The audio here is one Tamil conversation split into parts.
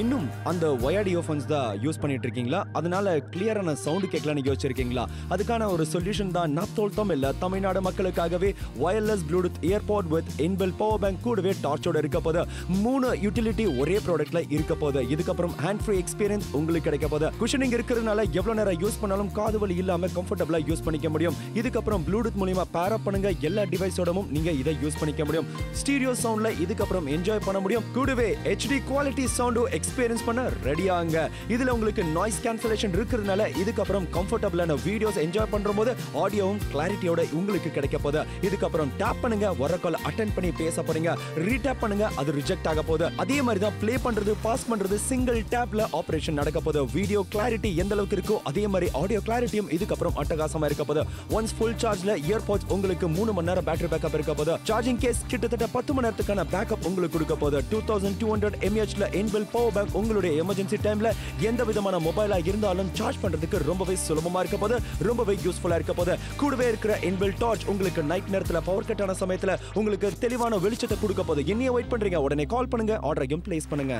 இன்னும் அந்த ஒயர்ட் இயர்ஃபோன்ஸ் தான் யூஸ் பண்ணிட்டு இருக்கீங்களா அதனால கிளியரான சவுண்டு கேட்கலாம் நீங்க வச்சிருக்கீங்களா அதுக்கான ஒரு சொல்யூஷன் தான் நத்தோல் தமிழ்ல தமிழ்நாடு மக்களுக்காகவே wireless Bluetooth earbud with inbuilt power bank கூடவே டார்ச்சோட இருக்க போது மூணு யூட்டிலிட்டி ஒரே ப்ராடக்ட்ல இருக்க போது இதுக்கப்புறம் ஹேண்ட் ஃப்ரீ எக்ஸ்பீரியன்ஸ் உங்களுக்கு கிடைக்க போது. குஷனிங் இருக்கிறதுனால எவ்வளவு நேரம் யூஸ் பண்ணாலும் காது வலி இல்லாம கம்ஃபர்டபுளா யூஸ் பண்ணிக்க முடியும். இதுக்கப்புறம் ப்ளூடூத் மூலியமா பேர் அப் பண்ணுங்க எல்லா டிவைஸோடவும் நீங்க இதை யூஸ் பண்ணிக்க முடியும். ஸ்டீரியோ சவுண்ட்ல இதுக்கப்புறம் என்ஜாய் பண்ண முடியும். கூடவே ஹெச்டி குவாலிட்டி சவுண்டும் எக்ஸ்பீரியன்ஸ் பண்ண ரெடியாங்க இதுல உங்களுக்கு நாய்ஸ் கேன்சலேஷன் இருக்கிறதுனால இதுக்கப்புறம் கம்ஃபர்டபுளான வீடியோஸ் என்ஜாய் பண்ணுற போது ஆடியோவும் கிளாரிட்டியோட உங்களுக்கு கிடைக்க போகுது. இதுக்கப்புறம் டேப் பண்ணுங்க வர கால் அட்டன் பண்ணி பேச போறீங்க. ரீடேப் பண்ணுங்க அது ரிஜெக்ட் ஆக போகுது. அதே மாதிரி தான் ப்ளே பண்றது பாஸ் பண்றது சிங்கிள் டேப்ல ஆபரேஷன் நடக்க போகுது. வீடியோ கிளாரிட்டி எந்த அளவுக்கு இருக்கோ அதே மாதிரி ஆடியோ கிளாரிட்டியும் இதுக்கப்புறம் அட்டகாசமா இருக்க போகுது. ஒன்ஸ் ஃபுல் சார்ஜ்ல இயர்பாட்ஸ் உங்களுக்கு மூணு மணி நேரம் பேட்டரி பேக்கப் இருக்க போது சார்ஜிங் கேஸ் கிட்டத்தட்ட பத்து மணி நேரத்துக்கான பேக்கப் உங்களுக்கு கொடுக்க போகுது. டூ தௌசண்ட் டூ ஹண்ட்ரட் எம்ஏஹெச்ல இன்பில் பவர் பேங்க் உங்களுடைய எமர்ஜென்சி டைம்ல எந்த விதமான மொபைலா இருந்தாலும் சார்ஜ் பண்றதுக்கு ரொம்பவே சுலபமா இருக்க போது ரொம்பவே யூஸ்ஃபுல்லா இருக்க போது கூடவே இருக்கிற இன்பில் டார்ச் உங்களுக்கு நைட் நேரத்துல பவர் கட் ஆன சமயத்துல உங்களுக்கு தெளிவான வெளிச்சத்தை கொடுக்க போது என்னைய வெயிட் பண்றீங்க உடனே கால் பண்ணுங்க ஆர்டரையும் பிளேஸ் பண்ணுங்க.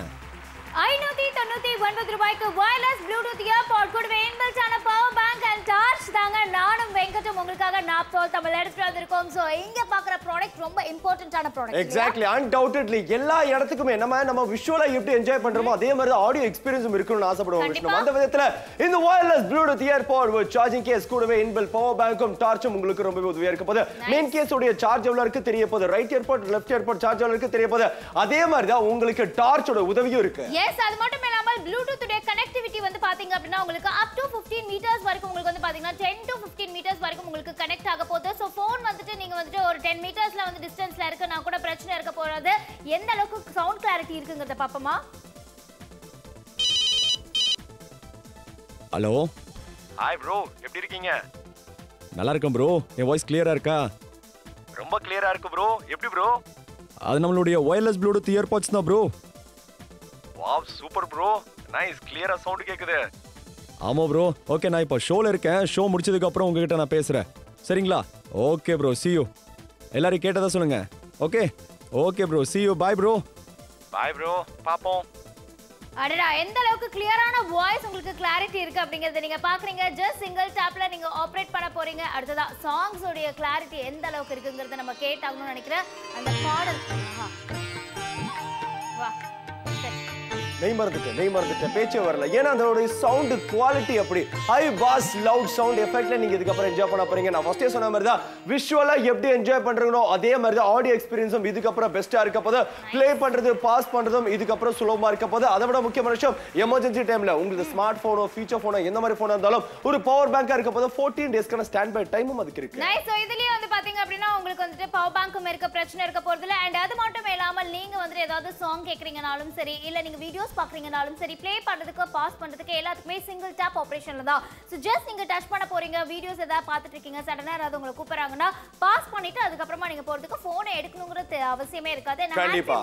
தொண்ணூத்தி ஒன்பது ரூபாய்க்கு வயர்லெஸ் ப்ளூடூத் இயர்பாட் கூடவே இன்பில்டான பவர் பேங்க் அண்ட் டார்ச் தாங்க நானும் வெங்கட்டும் உங்களுக்காக நாப்தோல் தமிழ் எடுத்துட்டு வந்திருக்கோம். சோ இங்க பாக்குற ப்ராடக்ட் ரொம்ப இம்பார்ட்டன்டான ப்ராடக்ட் எக்ஸாக்ட்லி அன்டவுட்டட்லி எல்லா இடத்துக்குமே நம்ம நம்ம விஷுவலா எப்படி என்ஜாய் பண்றோமோ அதே மாதிரி ஆடியோ எக்ஸ்பீரியன்ஸும் இருக்கணும்னு ஆசைப்படுவோம். விஷ்ணு. அந்த விதத்துல இந்த wireless Bluetooth earbud with charging case கூடவே இன்பில் பவர் பேங்க்கும் டார்ச்சும் உங்களுக்கு ரொம்பவே உதவியா இருக்க போது மெயின் கேஸ் உடைய சார்ஜ் எவ்வளவு இருக்கு தெரிய போகுது. Right earbud left earbud charge எவ்வளவு இருக்கு தெரிய போகுது. அதே மாதிரி தான் உங்களுக்கு டார்ச்சோட உதவியும் இருக்கு. எஸ் அது மட்டும் இல்லாமல் ப்ளூடூத் உடைய கனெக்டிவிட்டி வந்து பாத்தீங்க அப்படின்னா உங்களுக்கு அப் டு 15 மீட்டர்ஸ் வரைக்கும் உங்களுக்கு வந்து பாத்தீங்கன்னா 10 டு 15 மீட்டர்ஸ் வரைக்கும் உங்களுக்கு கனெக்ட் ஆக போகுது. ஸோ ஃபோன் வந்துட்டு நீங்க வந்துட்டு ஒரு 10 மீட்டர்ஸ்ல வந்து டிஸ்டன்ஸ்ல இருக்குன்னா கூட பிரச்சனை இருக்க போறது. எந்த அளவுக்கு சவுண்ட் கிளாரிட்டி இருக்குங்கிறத பாப்போமா? ஹலோ ஹாய் ப்ரோ எப்படி இருக்கீங்க? நல்லா இருக்கேன் ப்ரோ என் வாய்ஸ் கிளியரா இருக்கா? ரொம்ப கிளியரா இருக்கு ப்ரோ எப்படி ப்ரோ அது நம்மளுடைய ஒயர்லெஸ் ப்ளூடூத் இயர்பாட்ஸ் தான் bro wow super bro nice கிளியரா சவுண்ட் கேக்குது. ஆமா ப்ரோ ஓகே நான் இப்போ ஷோல இருக்கேன். ஷோ முடிச்சதுக்கு அப்புறம் உங்ககிட்ட நான் பேசுறேன். சரிங்களா? Okay bro see you. எல்லாரும் கேட்டதா சொல்லுங்க. Okay okay bro see you. Bye bro bye bro பாப்போம். அடடா எந்த அளவுக்கு கிளியரான வாய்ஸ் உங்களுக்கு கிளாரிட்டி இருக்கு அப்படிங்கறத நீங்க பாக்குறீங்க. ஜஸ்ட் சிங்கிள் டேப்ல நீங்க ஆப்ரேட் பண்ண போறீங்க. அடுத்ததா சாங்ஸ் உடைய கிளாரிட்டி எந்த அளவுக்கு இருக்குங்கிறத நம்ம கேட்டாகணும்னு நினைக்கிறேன். அந்த பாடல். ஆஹா. வா. நெய் மறந்துட்டேன் நெய் மறந்துட்டேன் பேச்சே வரல. ஏன்னா அதோடைய சவுண்ட் குவாலிட்டி அப்படி ஹை பாஸ் லவுட் சவுண்ட் எஃபெக்ட்ல நீங்க இதுக்கப்புறம் என்ஜாய் பண்ண போறீங்க. நான் ஃபர்ஸ்டே சொன்ன மாதிரி தான் விஷுவலா எப்படி என்ஜாய் பண்றீங்களோ அதே மாதிரி தான் ஆடியோ எக்ஸ்பீரியன்ஸும் இதுக்கப்புறம் பெஸ்டா இருக்க போது பிளே பண்றது பாஸ் பண்றதும் இதுக்கப்புறம் சுலபமா இருக்க போது அதை விட முக்கியமான விஷயம் எமர்ஜென்சி டைம்ல உங்களுக்கு ஸ்மார்ட் போனோ ஃபீச்சர் போனோ எந்த மாதிரி போனா இருந்தாலும் ஒரு பவர் பேங்கா இருக்க போது ஃபோர்டீன் டேஸ்க்கான ஸ்டாண்ட் பை டைமும் அதுக்கு இருக்கு. நைஸ் இதுலயே வந்து பாத்தீங்க அப்படின்னா உங்களுக்கு வந்துட்டு பவர் பேங்க்கும் இருக்க பிரச்சனை இருக்க போறதுல அண்ட் அது மட்டும் இல்லாமல் நீங்க வந்துட்டு ஏதாவது சாங் கேக்குறீங்கனாலும் சரி இல்ல நீங்க வீடியோஸ் பாக்குறீங்கனாலும் சரி ப்ளே பண்றதுக்கு பாஸ் பண்றதுக்கு எல்லாத்துக்குமே சிங்கிள் டேப் ஆபரேஷன்ல தான். ஸோ ஜஸ்ட் நீங்க டச் பண்ண போறீங்க வீடியோஸ் ஏதாவது பார்த்துட்டு இருக்கீங்க சடனா யாராவது உங்களை கூப்பிடுறாங்கன்னா பாஸ் பண்ணிட்டு அதுக்கப்புறமா நீங்க போறதுக்கு போனை எடுக்கணுங்கிறது அவசியமே இருக்காது.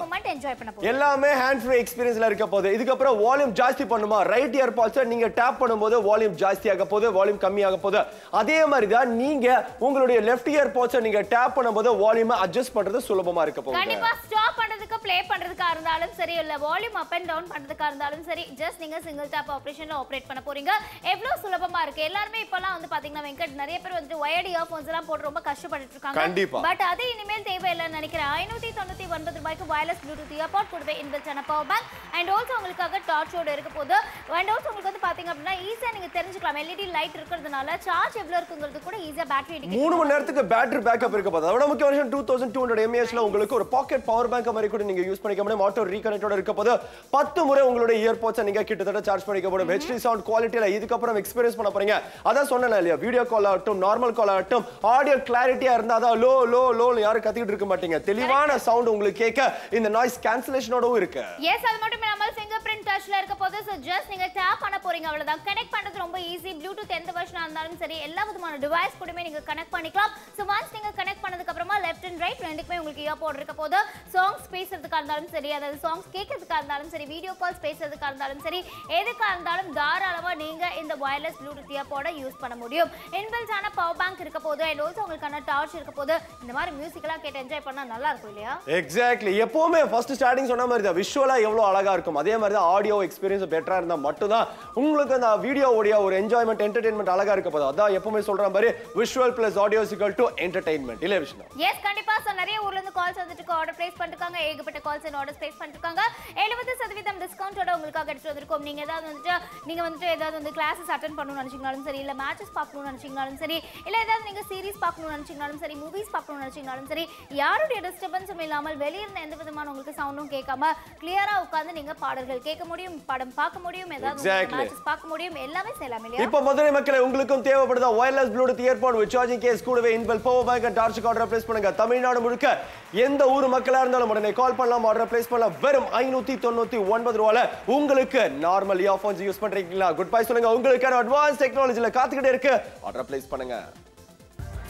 மூமெண்ட் என்ஜாய் பண்ண போறோம் எல்லாமே ஹேண்ட் ஃப்ரீ எக்ஸ்பீரியன்ஸ்ல இருக்க போகுது. இதுக்கப்புறம் வால்யூம் ஜாஸ்தி பண்ணுமா? ரைட் இயர் பால்ஸ் நீங்க டேப் பண்ணும்போது வால்யூம் ஜாஸ்தி ஆக போகுது வால்யூம் கம்மியாக போகுது. அதே மாதிரி தான் நீங்க உங்களுடைய லெஃப்ட் இயர் பால்ஸ் நீங்க டேப் பண்ணும்போது வால்யூம் அட்ஜஸ்ட் பண்றது சுலபமா இருக்க போகுது. கண்டிப்பா ஸ்டாப் ப்ளே பண்றதுக்கா இருந்தாலும் சரி இல்ல வால்யூம் அப் அண்ட் டவுன் பண்றதுக்கா இருந்தாலும் சரி ஜஸ்ட் நீங்க சிங்கிள் டேப் ஆபரேஷன்ல ஆபரேட் பண்ண போறீங்க. எவ்வளவு சுலபமா இருக்கு? எல்லாருமே இப்பலாம் வந்து பாத்தீங்கன்னா வெங்கட் நிறைய பேர் வந்து வயர்டு இயர்போன்ஸ் எல்லாம் போட்டு ரொம்ப கஷ்டப்பட்டுட்டு இருக்காங்க. பட் அது இனிமேல் தேவையில்லைன்னு நினைக்கிறேன். ஐநூத்தி தொண்ணூத்தி ஒன்பது ரூபாய்க்கு வயர்லெஸ் ப்ளூடூத் இயர்பாட் கூடவே inbuilt power bank and also உங்களுக்காக டார்ச்சோட இருக்க போது அண்ட் ஆல்சோ உங்களுக்கு வந்து பாத்தீங்க அப்படின்னா ஈஸியா நீங்க தெரிஞ்சுக்கலாம். எல்இடி லைட் இருக்கிறதுனால சார்ஜ் எவ்வளவு இருக்குங்கிறது கூட ஈஸியா பேட்டரி மூணு மணி நேரத்துக்கு பேட்டரி பேக்கப் இருக்க போகுது. அதோட முக்கிய விஷயம் டூ தௌசண்ட் டூ ஹண்ட்ரட் எம்ஏஎஸ்ல உங்களுக்கு ஒரு பாக்கெட் பவர் பேங்க் மாதிரி கூட நீங்க யூஸ் பண்ணிக்க முடியும் ஆட்டோ ரீகனெக்டோட இருக்க போது பத்து முறை உங்களுடைய இயர்போட்ஸை நீங்க கிட்டத்தட்ட சார்ஜ் பண்ணிக்க முடியும் ஹெச்டி சவுண்ட் குவாலிட்டியில இதுக்கப்புறம் எக்ஸ்பீரியன்ஸ் பண்ண போறீங்க. அதான் சொன்னேன் இல்லையா? வீடியோ கால் ஆகட்டும் நார்மல் கால் ஆகட்டும் ஆடியோ கிளாரிட்டியா இருந்தா தான் லோ லோ லோ யாரும் கத்திக்கிட்டு இருக்க மாட்டீங்க. தெளிவான சவுண்ட் உங்களுக்கு கேட்க இந்த நாய்ஸ் கேன்சலேஷனோடவும் இருக்கு. எஸ் அது மட்டும் இல்லாமல் இன் டச்ல இருக்க போது ஸோ ஜஸ்ட் நீங்க டேப் பண்ண போறீங்க அவ்வளவுதான். கனெக்ட் பண்றது ரொம்ப ஈஸி ப்ளூடூத் எந்த வருஷனா இருந்தாலும் சரி எல்லா விதமான டிவைஸ் கூடமே நீங்க கனெக்ட் பண்ணிக்கலாம். ஸோ ஒன்ஸ் நீங்க கனெக்ட் பண்ணதுக்கு அப்புறமா லெஃப்ட் அண்ட் ரைட் ரெண்டுக்குமே உங்களுக்கு இயர் போட் இருக்க போது சாங்ஸ் பேசுறதுக்கா இருந்தாலும் சரி அதாவது சாங்ஸ் கேட்கறதுக்கா இருந்தாலும் சரி வீடியோ கால்ஸ் பேசுறதுக்கா இருந்தாலும் சரி எதுக்கா இருந்தாலும் தாராளமா நீங்க இந்த வயர்லெஸ் ப்ளூடூத் இயர் போட யூஸ் பண்ண முடியும். இன்பில்டான பவர் பேங்க் இருக்க போது அண்ட் ஆல்சோ உங்களுக்கான டார்ச் இருக்க போது இந்த மாதிரி மியூசிக் எல்லாம் கேட்டு என்ஜாய் பண்ணா நல்லா இருக்கும் இல்லையா? எக்ஸாக்ட்லி எப்பவுமே ஃபர்ஸ்ட் ஸ்டார்டிங் சொன்ன மாதிரி தான் விஷுவலா எவ்வளவு அழகா இருக்கும். அதே மாதிரி தான் ஆடியோ எக்ஸ்பீரியன்ஸ் பெட்டராக இருந்தால் மட்டும்தான் உங்களுக்கு அந்த வீடியோவுடைய ஒரு என்ஜாய்மெண்ட் என்டர்டைன்மெண்ட் அழகாக இருக்க போதும் அதான் எப்பவுமே சொல்கிற மாதிரி விஷுவல் ப்ளஸ் ஆடியோ சிக்கல் டு என்டர்டைன்மெண்ட் இல்ல விஷ்ணு? எஸ் கண்டிப்பாக ஸோ நிறைய ஊர்லேருந்து கால்ஸ் வந்துட்டு ஆர்டர் பிளேஸ் பண்ணிருக்காங்க. ஏகப்பட்ட கால்ஸ் அண்ட் ஆர்டர் பிளேஸ் பண்ணிருக்காங்க. 70% சதவீதம் டிஸ்கவுண்டோட உங்களுக்காக எடுத்துட்டு வந்திருக்கோம். நீங்கள் ஏதாவது வந்துட்டு நீங்கள் வந்துட்டு ஏதாவது வந்து கிளாஸஸ் அட்டன் பண்ணணும்னு நினச்சிங்கனாலும் சரி இல்லை மேட்சஸ் பார்க்கணும்னு நினச்சிங்கனாலும் சரி இல்லை ஏதாவது நீங்கள் சீரிஸ் பார்க்கணும்னு நினச்சிங்கனாலும் சரி மூவிஸ் பார்க்கணும்னு நினச்சிங்கனாலும் சரி யாருடைய டிஸ்டர்பன்ஸும் இல்லாமல் வெளியிருந்த எந்த விதமான உங்களுக்கு சவுண்டும் கேட்காம கிளியராக உட்காந்து நீங்கள் பாடல்கள் கேட்க முடியும் படம் பார்க்க முடியும் ஏதாவது பார்க்க முடியும் எல்லாமே செய்யலாம் இல்லையா? இப்போ மதுரை மக்களை உங்களுக்கும் தேவைப்படுதா wireless Bluetooth earbud with charging case கூடவே inbuilt power bank torch order place பண்ணுங்க. தமிழ்நாடு முழுக்க எந்த ஊர் மக்களா இருந்தாலும் உடனே கால் பண்ணலாம் ஆர்டர் பிளேஸ் பண்ணலாம். வெறும் ஐநூத்தி தொண்ணூத்தி ஒன்பது ரூபால உங்களுக்கு நார்மல் இயர்ஃபோன்ஸ் யூஸ் பண்றீங்களா? குட் பை சொல்லுங்க. உங்களுக்கான அட்வான்ஸ் டெக்னாலஜில காத்துக்கிட்டே இருக்கு. ஆர்டர் பிளேஸ் பண்ணுங்க.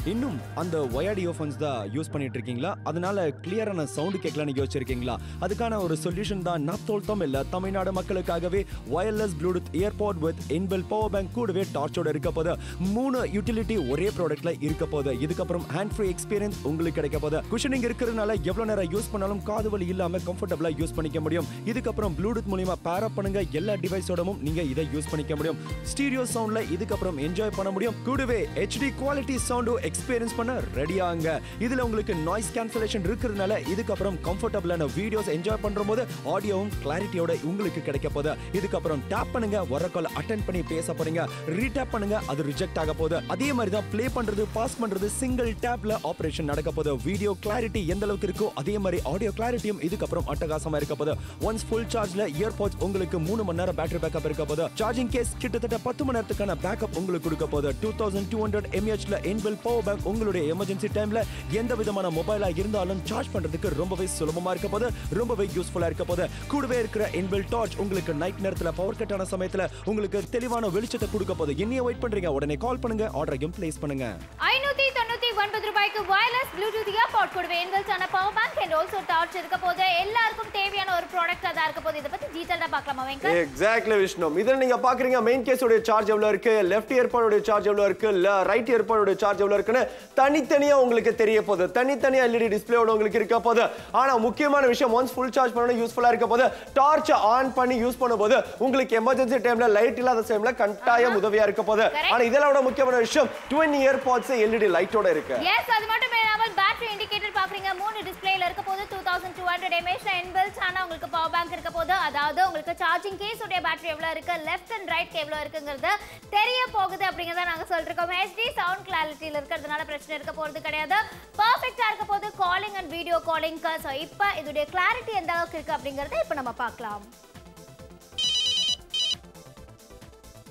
இன்னும் அந்த ஒயர்ட் இயர்ஃபோன்ஸ் தான் யூஸ் பண்ணிட்டு இருக்கீங்களா அதனால கிளியரான சவுண்டு கேட்கலாம் யோசிச்சிருக்கீங்களா? அதுக்கான ஒரு சொல்யூஷன் தான் நாப்தோல் இல்ல தமிழ்நாடு மக்களுக்காகவே wireless Bluetooth earbud with inbuilt power bank கூடவே டார்ச்சோட இருக்க போது மூணு யூட்டிலிட்டி ஒரே ப்ராடக்ட்ல இருக்க போது இதுக்கப்புறம் ஹேண்ட் ஃப்ரீ எக்ஸ்பீரியன்ஸ் உங்களுக்கு கிடைக்க போது. குஷனிங் இருக்கிறதுனால எவ்வளவு நேரம் யூஸ் பண்ணாலும் காது வலி இல்லாம கம்ஃபர்டபுளா யூஸ் பண்ணிக்க முடியும். இதுக்கப்புறம் ப்ளூடூத் மூலியமா பேர் அப் பண்ணுங்க எல்லா டிவைஸோடவும் நீங்க இதை யூஸ் பண்ணிக்க முடியும். ஸ்டீரியோ சவுண்ட்ல இதுக்கப்புறம் என்ஜாய் பண்ண முடியும். கூடவே ஹெச்டி குவாலிட்டி சவுண்டும் எக்ஸ்பீரியன்ஸ் பண்ண ரெடியாங்க இதுல உங்களுக்கு நாய்ஸ் கேன்சலேஷன் இருக்கிறதுனால இதுக்கப்புறம் கம்ஃபர்டபுளான வீடியோஸ் என்ஜாய் பண்ற போது ஆடியோவும் கிளாரிட்டியோட உங்களுக்கு கிடைக்க போகுது. இதுக்கப்புறம் டேப் பண்ணுங்க வர கால் அட்டன் பண்ணி பேச போறீங்க. ரீடேப் பண்ணுங்க அது ரிஜெக்ட் ஆக போகுது. அதே மாதிரி தான் ப்ளே பண்றது பாஸ் பண்றது சிங்கிள் டேப்ல ஆபரேஷன் நடக்க போகுது. வீடியோ கிளாரிட்டி எந்த அளவுக்கு இருக்கோ அதே மாதிரி ஆடியோ கிளாரிட்டியும் இதுக்கப்புறம் அட்டகாசமா இருக்க போகுது. ஒன்ஸ் ஃபுல் சார்ஜ்ல இயர்பாட்ஸ் உங்களுக்கு மூணு மணி நேரம் பேட்டரி பேக்கப் இருக்க போகுது. சார்ஜிங் கேஸ் கிட்டத்தட்ட பத்து மணி நேரத்துக்கான பேக்கப் உங்களுக்கு கொடுக்க போகுது. டூ தௌசண்ட் டூ ஹண்ட்ரட் எம்ஏஹெச்ல இன்பில் பவர் பேங்க் உங்களுடைய எமர்ஜென்சி டைம்ல எந்த விதமான மொபைலா இருந்தாலும் சார்ஜ் பண்றதுக்கு ரொம்பவே சுலபமா இருக்க போது ரொம்பவே யூஸ்ஃபுல்லா இருக்க போது கூடவே இருக்கிற இன்பில் டார்ச் உங்களுக்கு நைட் நேரத்துல பவர் கட் ஆன சமயத்துல உங்களுக்கு தெளிவான வெளிச்சத்தை கொடுக்க போது என்னைய வெயிட் பண்றீங்க. உடனே கால் பண்ணுங்க. ஆர்டரையும் பிளேஸ் பண்ணுங்க. ஐநூத்தி தொண்ணூத்தி ஒன்பது ரூபாய்க்கு வயர்லெஸ் ப்ளூடூத் இயர்பாட் கூடவே என்வெல்ஸான power bank and also torch இருக்க போது எல்லாருக்கும் தேவையான ஒரு ப்ராடக்ட் தான் இருக்க போது இதை பத்தி டீட்டெயிலா பார்க்கலாமா வெங்கட்? எக்ஸாக்ட்லி விஷ்ணு இதுல நீங்க பாக்குறீங்க. மெயின் கேஸ் உடைய சார்ஜ் எவ்வளவு இருக்கு? லெஃப்ட் இயர்பாடோட சார்ஜ் எவ்வளவு இருக்கு? ரைட் இயர்பாடோட சார்ஜ் எவ்வளவு இருக்குன்னு தனித்தனியா உங்களுக்கு தெரிய போகுது. தனித்தனியா எல்இடி டிஸ்பிளேயோட உங்களுக்கு இருக்க போது ஆனா முக்கியமான விஷயம் ஒன்ஸ் ஃபுல் சார்ஜ் பண்ணணும் யூஸ்ஃபுல்லா இருக்க போது டார்ச் ஆன் பண்ணி யூஸ் பண்ணும்போது உங்களுக்கு எமர்ஜென்சி டைம்ல லைட் இல்லாத டைம்ல கட்டாயம் உதவியா இருக்க போது Correct. ஆனா இதெல்லாம் விட முக்கியமான விஷயம் ட்வின் இயர்பாட்ஸ் எல்இடி லைட்டோட இருக்கு. எஸ் அது மட்டும் இல்லாமல் பேட்டரி இண்டிகேட்டர் பாக்குறீங்க. மூணு டிஸ்பிளேல இருக்க போது டூ தௌசண்ட் டூ ஹண்ட்ரட் எம்ஏஹெச்ல இன்பில்ஸ் ஆனா உங்களுக்கு பவர் பேங்க் இருக்க போது அதாவது உங்களுக்கு சார்ஜிங் கேஸ் உடைய பேட்டரி எவ்வளவு இருக்கு லெஃப்ட் அண்ட் ரைட் எவ்வளவு இருக்குங்கிறது தெரிய போகுது அப்படிங்கறத நாங்க சொல்லிருக்கோம். ஹெச்டி சவுண்ட் கிளாரிட்டியில இருக்கிறதுனால பிரச்சனை இருக்க போறது கிடையாது. பர்ஃபெக்ட்டா இருக்க போது காலிங் அண்ட் வீடியோ காலிங்க்கு ஸோ இப்போ இதோடைய கிளாரிட்டி எந்த அளவுக்கு இருக்கு அப்படிங்கறத இப்போ நம்ம பார்க்கலாம்.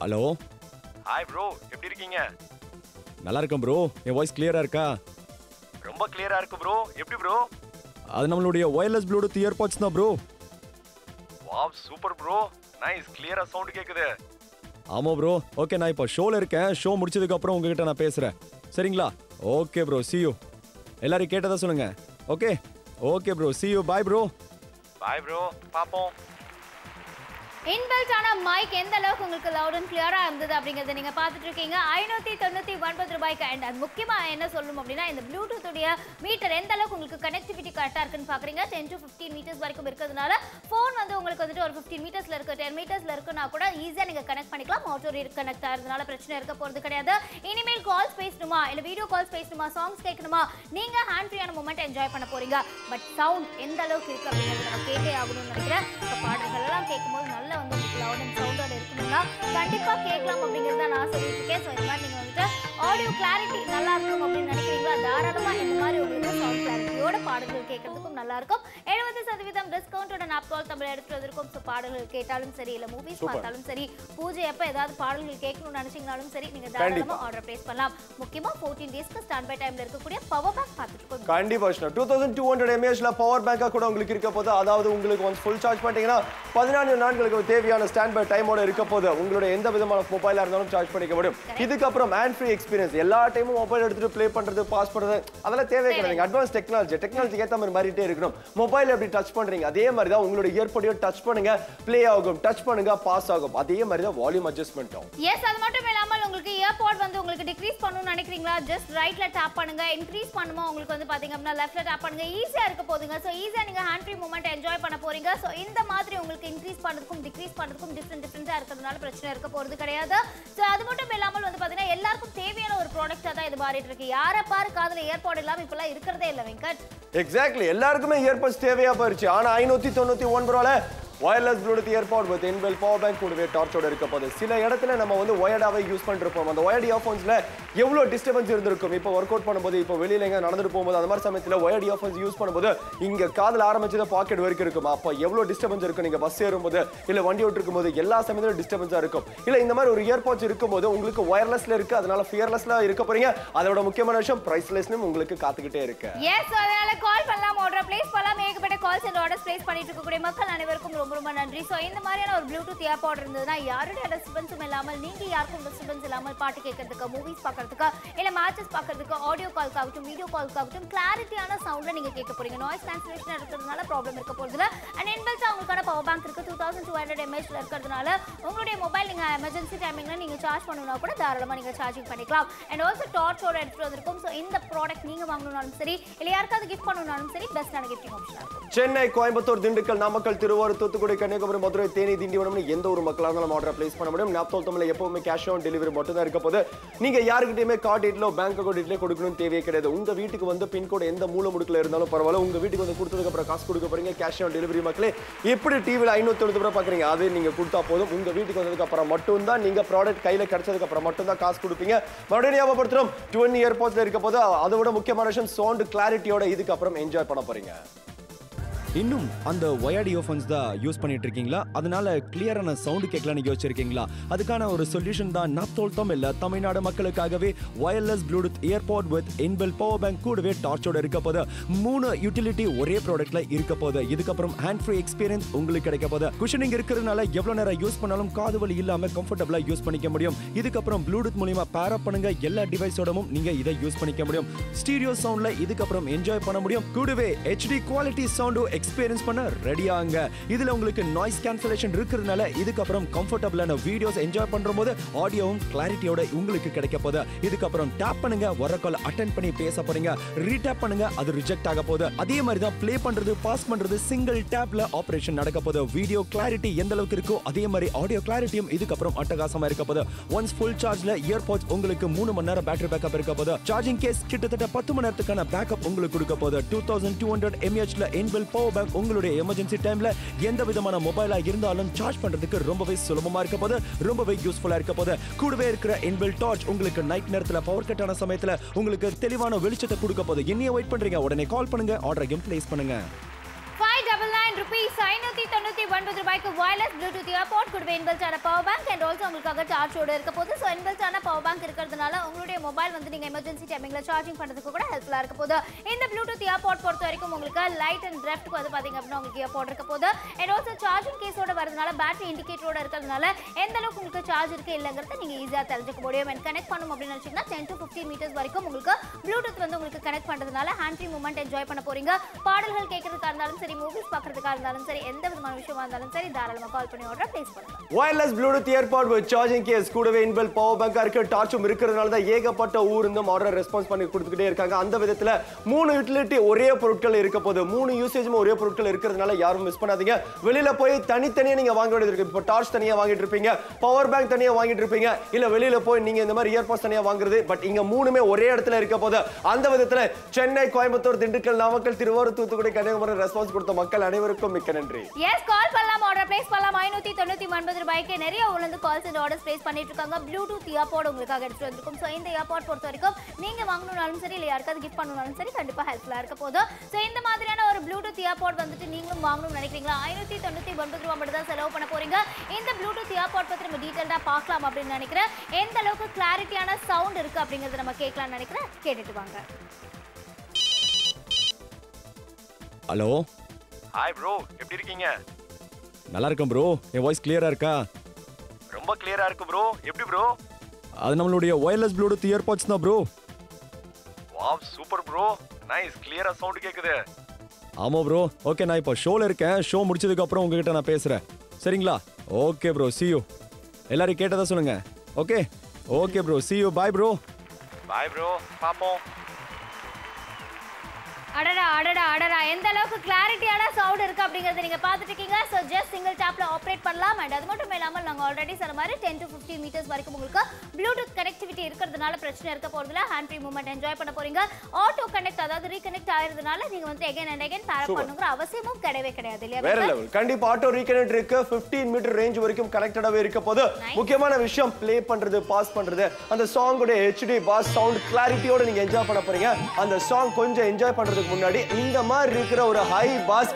ஹலோ ஹாய் ப்ரோ எப்படி இருக்கீங்க? நல்லா இருக்கேன் ப்ரோ என் வாய்ஸ் கிளியரா இருக்கா? ரொம்ப கிளியரா இருக்கு ப்ரோ எப்படி ப்ரோ அது நம்மளுடைய ஒயர்லெஸ் ப்ளூடூத் இயர்பாட்ஸ் தான் bro wow super bro nice கிளியரா சவுண்ட் கேக்குது. ஆமா ப்ரோ ஓகே நான் இப்போ ஷோல இருக்கேன். ஷோ முடிச்சதுக்கு அப்புறம் உங்ககிட்ட நான் பேசுறேன். சரிங்களா? Okay bro see you. எல்லாரும் கேட்டதா சொல்லுங்க. Okay okay bro see you. Bye bro bye bro பாப்போம். இன்பில்ட் ஆன மைக் எந்த அளவுக்கு உங்களுக்கு லவுட் அண்ட் கிளியரா இருந்தது அப்படிங்கறத நீங்க பார்த்துட்டு இருக்கீங்க ஐநூத்தி தொண்ணூத்தி ஒன்பது ரூபாய்க்கு அண்ட் அது முக்கியமா என்ன சொல்லணும் அப்படின்னா இந்த ப்ளூடூத் உடைய மீட்டர் எந்த அளவுக்கு உங்களுக்கு கனெக்டிவிட்டி கரெக்டா இருக்குன்னு பாக்குறீங்க டென் டு ஃபிஃப்டீன் மீட்டர்ஸ் வரைக்கும் இருக்கிறதுனால ஃபோன் வந்து உங்களுக்கு வந்துட்டு ஒரு ஃபிஃப்டீன் மீட்டர்ஸ்ல இருக்கு டென் மீட்டர்ஸ்ல இருக்குன்னா கூட ஈஸியா நீங்க கனெக்ட் பண்ணிக்கலாம். மோட்டோர் கனெக்ட் ஆகிறதுனால பிரச்சனை இருக்க போறது கிடையாது. இனிமேல் கால்ஸ் பேசணுமா இல்ல வீடியோ கால்ஸ் பேசணுமா சாங்ஸ் கேட்கணுமா நீங்க ஹேண்ட் ஃப்ரீயான மூமெண்ட் என்ஜாய் பண்ண போறீங்க. பட் சவுண்ட் எந்த அளவுக்கு இருக்கு அப்படிங்கிறது நம்ம கேட்டே ஆகணும்னு நினைக்கிறேன். இப்போ பாடல்கள் எல்லாம் கேட்கும்போது நல்ல வந்து உங்களுக்கு லவுட் அண்ட் சவுண்டோட இருக்கணும்னா கண்டிப்பாக கேட்கலாம் அப்படிங்கிறத நான் சொல்லிட்டு இருக்கேன். ஸோ இந்த மாதிரி நீங்கள் வந்துட்டு ஆடியோ கிளாரிட்டி நல்லா இருக்கும் அப்படின்னு நினைக்கிறீங்களா? தாராளமாக பாடல்கள் கேட்கறதுக்கும் நல்லா இருக்கும் எழுபது சதவீதம் டிஸ்கவுண்டோட நாப்கால் தமிழ் எடுத்துட்டு வந்திருக்கும். ஸோ பாடல்கள் கேட்டாலும் சரி இல்ல மூவிஸ் பார்த்தாலும் சரி பூஜை அப்ப ஏதாவது பாடல்கள் கேட்கணும்னு நினைச்சீங்கனாலும் சரி நீங்க தாராளமா ஆர்டர் பிளேஸ் பண்ணலாம். முக்கியமா ஃபோர்டீன் டேஸ்க்கு ஸ்டாண்ட் பை டைம்ல இருக்கக்கூடிய பவர் பேங்க் பார்த்துட்டு கண்டிப்பா டூ தௌசண்ட் டூ ஹண்ட்ரட் எம்ஏஹெச்ல பவர் பேங்கா கூட உங்களுக்கு இருக்க போது அதாவது உங்களுக்கு ஒன்ஸ் ஃபுல் சார்ஜ் பண்ணிட்டீங்கன்னா பதினான்கு நாட்களுக்கு தேவையான ஸ்டாண்ட் பை டைமோட இருக்க போது உங்களோட எந்த விதமான மொபைலா இருந்தாலும் சார்ஜ் பண்ணிக்க முடியும். இதுக்கப்புறம் ஹேண்ட் ஃப்ரீ எக்ஸ்பீரியன்ஸ் எல்லா டைமும் மொபைல் எடுத்துட்டு ப்ளே பண்றது பாஸ் பண்றது அதெல்லாம் தேவை கிடையாது. அட்வான்ஸ் டெக்னாலஜி டெக்னாலஜிக்கு ஏற்ற மாதிரி மாறிட்டே இருக்கணும். மொபைல் எப்படி டச் பண்றீங்க அதே மாதிரி தான் உங்களோட இயர்படியோ டச் பண்ணுங்க ப்ளே ஆகும் டச் பண்ணுங்க பாஸ் ஆகும். அதே மாதிரி தான் வால்யூம் அட்ஜஸ்ட்மெண்ட் ஆகும். எஸ் அது மட்டும் இல்லாமல் உங்களுக்கு இயர்பாட் வந்து உங்களுக்கு டிக்ரீஸ் பண்ணணும்னு நினைக்கிறீங்களா? ஜஸ்ட் ரைட்ல டேப் பண்ணுங்க இன்க்ரீஸ் பண்ணுமா? உங்களுக்கு வந்து பாத்தீங்க அப்படின்னா லெஃப்ட்ல டேப் பண்ணுங்க ஈஸியா இருக்க போதுங்க. ஸோ ஈஸியா நீங்க ஹேண்ட் ஃப்ரீ மூமெண்ட் என்ஜாய் பண்ண போறீங்க. ஸோ இந்த மாதிரி உங்களுக்கு இன்க்ரீஸ் பண்ணுறதுக்கும் டிக்ரீஸ் பண்ணுறதுக்கும் டிஃப்ரெண்ட் டிஃப்ரெண்டா இருக்கிறதுனால பிரச்சனை இருக்க போறது கிடையாது. ஸோ அது மட்டும் இல்லாமல் வந்து பாத்தீங்கன்னா எல்லாருக்கும் தேவையான ஒரு ப்ராடக்ட்டா தான் இது மாறிட்டு இருக்கு. யாரை பாரு காதுல ஏற்பாடு இல்லாம இப்பெல்லாம் இருக்கிறதே இல்லை வெங்கட். எக்ஸாக்ட்லி எல்லாருக்குமே இயர்பட்ஸ் தேவையா போயிருச்சு. ஆனா ஐநூத்தி தொண்ணூத்தி ஒன்பது ரூபாய் wireless Bluetooth earbud with inbuilt power bank கூடவே டார்ச்சோட இருக்க போது சில இடத்துல நம்ம வந்து ஒயர்டாவே யூஸ் பண்ணிருப்போம். அந்த ஒயர்ட் இயர்ஃபோன்ஸ்ல எவ்வளோ டிஸ்டர்பன்ஸ் இருந்திருக்கும்? இப்போ ஒர்க் அவுட் பண்ணும்போது இப்போ வெளியில எங்க நடந்துட்டு போகும்போது அந்த மாதிரி சமயத்தில் ஒயர்ட் இயர்ஃபோன்ஸ் யூஸ் பண்ணும்போது இங்க காதுல ஆரம்பிச்சது பாக்கெட் வரைக்கும் இருக்கும். அப்போ எவ்வளோ டிஸ்டர்பன்ஸ் இருக்கும் நீங்க பஸ் ஏறும்போது இல்ல வண்டி ஓட்டிருக்கும் போது எல்லா சமயத்திலும் டிஸ்டர்பன்ஸா இருக்கும். இல்ல இந்த மாதிரி ஒரு இயர்பாட்ஸ் இருக்கும்போது உங்களுக்கு ஒயர்லெஸ்ல இருக்கு. அதனால ஃபியர்லெஸ்ல இருக்க போறீங்க. அதோட முக்கியமான விஷயம் பிரைஸ்லெஸ்னும் உங்களுக்கு காத்துக்கிட்டே இருக்கு. எஸ் அதனால கால் பண்ணலாம் ஆர்டர் பிளேஸ் பண்ணலாம் ஏகப்பட்ட கால்ஸ் அண்ட் ஆர்டர்ஸ் பிளேஸ் பண்ணிட்டு இருக்கக்கூடிய மக்கள் அனைவருக்கும் ரொம்ப ரொம்ப நன்றி. ஸோ இந்த மாதிரியான ஒரு ப்ளூடூத் ஏர்பாட் இருந்ததுன்னா யாருடைய டிஸ்டர்பன்ஸும் இல்லாமல் நீங்கள் யாருக்கும் டிஸ்டர்பன்ஸ் இல்லாமல் பாட்டு கேட்கறதுக்கு மூவிஸ் பார்க்கறதுக்கு இல்லை மேட்சஸ் பார்க்கறதுக்கு ஆடியோ கால்க்காகட்டும் வீடியோ கால்க்காகட்டும் கிளாரிட்டியான சவுண்டை நீங்கள் கேட்க போறீங்க. நாய்ஸ் கேன்சலேஷன் இருக்கிறதுனால ப்ராப்ளம் இருக்க போறதுல அண்ட் இன்பில்ஸ் அவங்களுக்கான பவர் பேங்க் இருக்கு. டூ தௌசண்ட் டூ ஹண்ட்ரட் எம்ஏஹெச்ல இருக்கிறதுனால உங்களுடைய மொபைல் நீங்கள் எமர்ஜென்சி டைமிங்கில் நீங்கள் சார்ஜ் பண்ணணும்னா கூட தாராளமாக நீங்கள் சார்ஜிங் பண்ணிக்கலாம். அண்ட் ஆல்சோ டார்ச்சோட எடுத்துகிட்டு வந்திருக்கும். ஸோ இந்த ப்ராடக்ட் நீங்கள் வாங்கணும்னாலும் சரி இல்லை யாருக்காவது கிஃப்ட் பண்ணணும்னாலும் சரி பெஸ்ட்டான கிஃப்டிங் ஆப்ஷனா இருக்கும். சென்னை கோயம்புத்தூர் திண்டுக்கல் நாமக்கல் திருவாரூர் தூத்துக்குடி கன்னியாகுமரி மதுரை தேனி திண்டிவனம்னு எந்த ஒரு மக்களாக இருந்தாலும் ஆர்டர் பிளேஸ் பண்ண முடியும். நாப்தோல் தமிழ் எப்பவுமே கேஷ் ஆன் டெலிவரி மட்டும் தான் இருக்க போது நீங்க யாருக்கிட்டயுமே கார்டு டீட்லோ பேங்க் அக்கௌண்ட் டீட்லோ கொடுக்கணும் தேவையே கிடையாது. உங்க வீட்டுக்கு வந்து பின்கோடு எந்த மூல முடுக்கில் இருந்தாலும் பரவாயில்ல. உங்க வீட்டுக்கு வந்து கொடுத்ததுக்கு அப்புறம் காசு கொடுக்க போறீங்க கேஷ் ஆன் டெலிவரி மக்களே. எப்படி டிவியில் ஐநூத்தி எழுபது ரூபாய் பாக்குறீங்க? அது நீங்க கொடுத்தா போதும். உங்க வீட்டுக்கு வந்ததுக்கு அப்புறம் மட்டும் தான் நீங்க ப்ராடக்ட் கையில கிடைச்சதுக்கு அப்புறம் மட்டும் தான் காசு கொடுப்பீங்க. மறுபடியும் ஞாபகப்படுத்துறோம். டுவென் இயர்பாட்ஸ்ல இருக்க போது அதை விட முக்கியமான விஷயம் சவுண்ட் கிளாரிட்டியோட இதுக்கு அப்புறம் என்ஜாய் பண்ண போறீங்க. இன்னும் அந்த ஒயர்ட் இயர்ஃபோன்ஸ் தான் யூஸ் பண்ணிட்டு இருக்கீங்களா அதனால கிளியரான சவுண்டு கேட்கலாம் யோசிச்சிருக்கீங்களா? அதுக்கான ஒரு சொல்யூஷன் தான் நத்தோல் தமிழ்ல தமிழ்நாடு மக்களுக்காகவே wireless Bluetooth earbud with inbuilt power bank கூடவே டார்ச்சோட இருக்க போது மூணு யூட்டிலிட்டி ஒரே ப்ராடக்ட்ல இருக்க போது இதுக்கப்புறம் ஹேண்ட் ஃப்ரீ எக்ஸ்பீரியன்ஸ் உங்களுக்கு கிடைக்க போது. குஷனிங் இருக்கிறதுனால எவ்வளவு நேரம் யூஸ் பண்ணாலும் காது வலி இல்லாம கம்ஃபர்டபுளா யூஸ் பண்ணிக்க முடியும். இதுக்கப்புறம் ப்ளூடூத் மூலியமா பேர் அப் பண்ணுங்க எல்லா டிவைஸோடவும் நீங்க இதை யூஸ் பண்ணிக்க முடியும். ஸ்டீரியோ சவுண்ட்ல இதுக்கப்புறம் என்ஜாய் பண்ண முடியும். கூடவே ஹெச்டி குவாலிட்டி சவுண்டும் எக்ஸ்பீரியன்ஸ் பண்ண ரெடியாங்க இதுல உங்களுக்கு நாய்ஸ் கேன்சலேஷன் இருக்கிறதுனால இதுக்கப்புறம் கம்ஃபர்டபுளான வீடியோஸ் என்ஜாய் பண்ற போது ஆடியோவும் கிளாரிட்டியோட உங்களுக்கு கிடைக்க போகுது. இதுக்கப்புறம் டேப் பண்ணுங்க வர கால் அட்டன் பண்ணி பேச போறீங்க. ரீடேப் பண்ணுங்க அது ரிஜெக்ட் ஆக போகுது. அதே மாதிரி தான் ப்ளே பண்றது பாஸ் பண்றது சிங்கிள் டேப்ல ஆபரேஷன் நடக்க போகுது. வீடியோ கிளாரிட்டி எந்த அளவுக்கு இருக்கோ அதே மாதிரி ஆடியோ கிளாரிட்டியும் இதுக்கப்புறம் அட்டகாசமா இருக்க போகுது. ஒன்ஸ் ஃபுல் சார்ஜ்ல இயர்பாட்ஸ் உங்களுக்கு மூணு மணி நேரம் பேட்டரி பேக்கப் இருக்க போகுது. சார்ஜிங் கேஸ் கிட்டத்தட்ட பத்து மணி நேரத்துக்கான பேக்கப் உங்களுக்கு கொடுக்க போகுது. டூ தௌசண்ட் டூ ஹண்ட்ரட் எம்ஏஹெச்ல இன்பில் பவர் பேங்க் உங்களுடைய எமர்ஜென்சி டைம்ல எந்த விதமான மொபைலா இருந்தாலும் சார்ஜ் பண்றதுக்கு ரொம்பவே சுலபமா இருக்க போது ரொம்பவே யூஸ்ஃபுல்லா இருக்க போது கூடவே இருக்கிற இன்பில் டார்ச் உங்களுக்கு நைட் நேரத்துல பவர் கட் ஆன சமயத்துல உங்களுக்கு தெளிவான வெளிச்சத்தை கொடுக்க போது என்னைய வெயிட் பண்றீங்க உடனே கால் பண்ணுங்க ஆர்டரையும் பிளேஸ் பண்ணுங்க. ஐநூற்றி தொண்ணூற்றி ஒன்பது ரூபாய்க்கு வயர்லெஸ் ப்ளூடூத் இயர்பாட் கூடவே இன்பில்டான பவர் பேங்க் அண்ட் ஆல்சோ உங்களுக்காக சார்ஜோடு இருக்க போது. ஸோ இன்பில்டான பவர் பேங்க் இருக்கிறதுனால உங்களுடைய மொபைல் வந்து நீங்கள் எமர்ஜென்சி டைமிங்ல சார்ஜிங் பண்ணுறதுக்கு கூட ஹெல்ப்ஃபுல்லா இருக்க போது. இந்த ப்ளூடூத் இயர்பாட் பொறுத்த வரைக்கும் உங்களுக்கு லைட் அண்ட் லெஃப்ட்க்கு வந்து பார்த்தீங்க அப்படின்னா உங்களுக்கு இயர்பாட் இருக்க போது. அண்ட் ஆல்சோ சார்ஜிங் கேஸோட வரதுனால பேட்டரி இண்டிகேட்டரோட இருக்கிறதுனால எந்த அளவுக்கு உங்களுக்கு சார்ஜ் இருக்கு இல்லைங்கிறத நீங்கள் ஈஸியாக தெரிஞ்சுக்க முடியும். அண்ட் கனெக்ட் பண்ணும் அப்படின்னு நினைச்சீங்கன்னா டென் டு ஃபிஃப்டீன் மீட்டர்ஸ் வரைக்கும் உங்களுக்கு ப்ளூடூத் வந்து உங்களுக்கு கனெக்ட் பண்ணுறதுனால ஹேண்ட் ஃப்ரீ மூமெண்ட் என்ஜாய் பண்ண போறீங்க. பாடல்கள் கேட்கறதுக்கா இருந்தாலும் சரி மூவிஸ் பார்க்குறதுக்காக இருந்தாலும் சரி எந்த விதமான விஷயமா இருந்தாலும் சரி தாராளமா கால் பண்ணி ஆர்டர் பிளேஸ் பண்ணலாம். Wireless Bluetooth earbud with charging case கூடவே இன்பில் பவர் பேங்கா இருக்கு டார்ச்சும் இருக்கிறதுனால தான் ஏகப்பட்ட ஊர் ஆர்டர் ரெஸ்பான்ஸ் பண்ணி கொடுத்துக்கிட்டே இருக்காங்க. அந்த விதத்துல மூணு யூட்டிலிட்டி ஒரே பொருட்கள் இருக்க போது மூணு யூசேஜும் ஒரே பொருட்கள் இருக்கிறதுனால யாரும் மிஸ் பண்ணாதீங்க. வெளியில போய் தனித்தனியா நீங்க வாங்க வேண்டியது இருக்கு. இப்போ டார்ச் தனியா வாங்கிட்டு இருப்பீங்க பவர் பேங்க் தனியா வாங்கிட்டு இருப்பீங்க இல்ல வெளியில போய் நீங்க இந்த மாதிரி இயர்பாட்ஸ் தனியா வாங்குறது பட் இங்க மூணுமே ஒரே இடத்துல இருக்க போது அந்த விதத்துல சென்னை கோயம்புத்தூர் திண்டுக்கல் நாமக்கல் திருவாரூர் தூத்துக்குடி கன்னியாகுமரி ரெஸ்பான்ஸ் கொடுத்த மக்கள் அனைவருக்கும் மிக்க நன்றி. எஸ் கால் பண்ணலாம் ஆர்டர் பிளேஸ் பண்ணலாம். ஐநூத்தி தொண்ணூத்தி ஒன்பது ரூபாய்க்கு நிறைய ஊர்ல கால்ஸ் அண்ட் ஆர்டர்ஸ் பிளேஸ் பண்ணிட்டு இருக்காங்க ப்ளூடூத் இயர்பாட் உங்களுக்காக எடுத்துட்டு வந்திருக்கும். ஸோ இந்த இயர்பாட் பொறுத்த வரைக்கும் நீங்க வாங்கணும்னாலும் சரி இல்லை யாருக்காவது கிஃப்ட் பண்ணணும்னாலும் சரி கண்டிப்பா ஹெல்ப்ஃபுல்லா இருக்க போதும் ஸோ இந்த மாதிரியான ஒரு ப்ளூடூத் இயர்பாட் வந்துட்டு நீங்களும் வாங்கணும்னு நினைக்கிறீங்களா? ஐநூத்தி தொண்ணூத்தி ஒன்பது ரூபா மட்டும் தான் செலவு பண்ண போறீங்க. இந்த ப்ளூடூத் இயர்பாட் பத்தி நம்ம டீட்டெயில்டா பார்க்கலாம் அப்படின்னு நினைக்கிறேன். எந்த அளவுக்கு கிளாரிட்டியான சவுண்ட் இருக்கு அப்படிங்கறத நம்ம கேட்கலாம்னு நினைக்கிறேன். கேட்டுட்டு வாங்க. ஹலோ ஹாய் ப்ரோ எப்படி இருக்கீங்க? நல்லா இருக்கேன் ப்ரோ என் வாய்ஸ் கிளியரா இருக்கா? ரொம்ப கிளியரா இருக்கு ப்ரோ எப்படி ப்ரோ அது நம்மளுடைய ஒயர்லெஸ் ப்ளூடூத் இயர்பாட்ஸ் தான் bro wow super bro nice கிளியரா சவுண்ட் கேக்குது. ஆமா ப்ரோ ஓகே நான் இப்போ ஷோல இருக்கேன். ஷோ முடிச்சதுக்கு அப்புறம் உங்ககிட்ட நான் பேசுறேன். சரிங்களா? Okay bro see you. எல்லாரும் கேட்டதா சொல்லுங்க. Okay okay bro see you. Bye bro bye bro பாப்போம். அடடா அடடா அடடா. எந்த அளவுக்கு கிளாரிட்டியான சவுண்ட் இருக்கு அப்படிங்கறத நீங்க பார்த்துட்டு ஸோ ஜஸ்ட் சிங்கிள் டேப்ல ஆப்ரேட் பண்ணலாம். அண்ட் அது மட்டும் இல்லாமல் நாங்க ஆல்ரெடி சொன்ன மாதிரி டென் டு ஃபிஃப்டி மீட்டர்ஸ் வரைக்கும் உங்களுக்கு ப்ளூடூத் கனெக்டிவிட்டி இருக்கிறதுனால பிரச்சனை இருக்க போறதுல ஹேண்ட் ஃப்ரீ மூவ்மெண்ட் என்ஜாய் பண்ண போறீங்க. ஆட்டோ கனெக்ட் அதாவது ரீகனெக்ட் ஆயிருந்தனால நீங்க வந்து எகைன் அண்ட் எகைன் பேர் பண்ணுங்கிற அவசியமும் கிடையவே கிடையாது இல்லையா வேற? லெவல் கண்டிப்பா ஆட்டோ ரீகனெக்ட் இருக்கு. 15 மீட்டர் ரேஞ்ச் வரைக்கும் கனெக்டடாவே இருக்க போது முக்கியமான விஷயம் ப்ளே பண்றது பாஸ் பண்றது. அந்த சாங்கோட ஹெச்டி பாஸ் சவுண்ட் கிளாரிட்டியோட நீங்க என்ஜாய் பண்ண போறீங்க. அந்த சாங் கொஞ்சம் என்ஜாய் முன்னாடி இந்த மாதிரி இருக்கிற ஒரு ஹை பாஸ்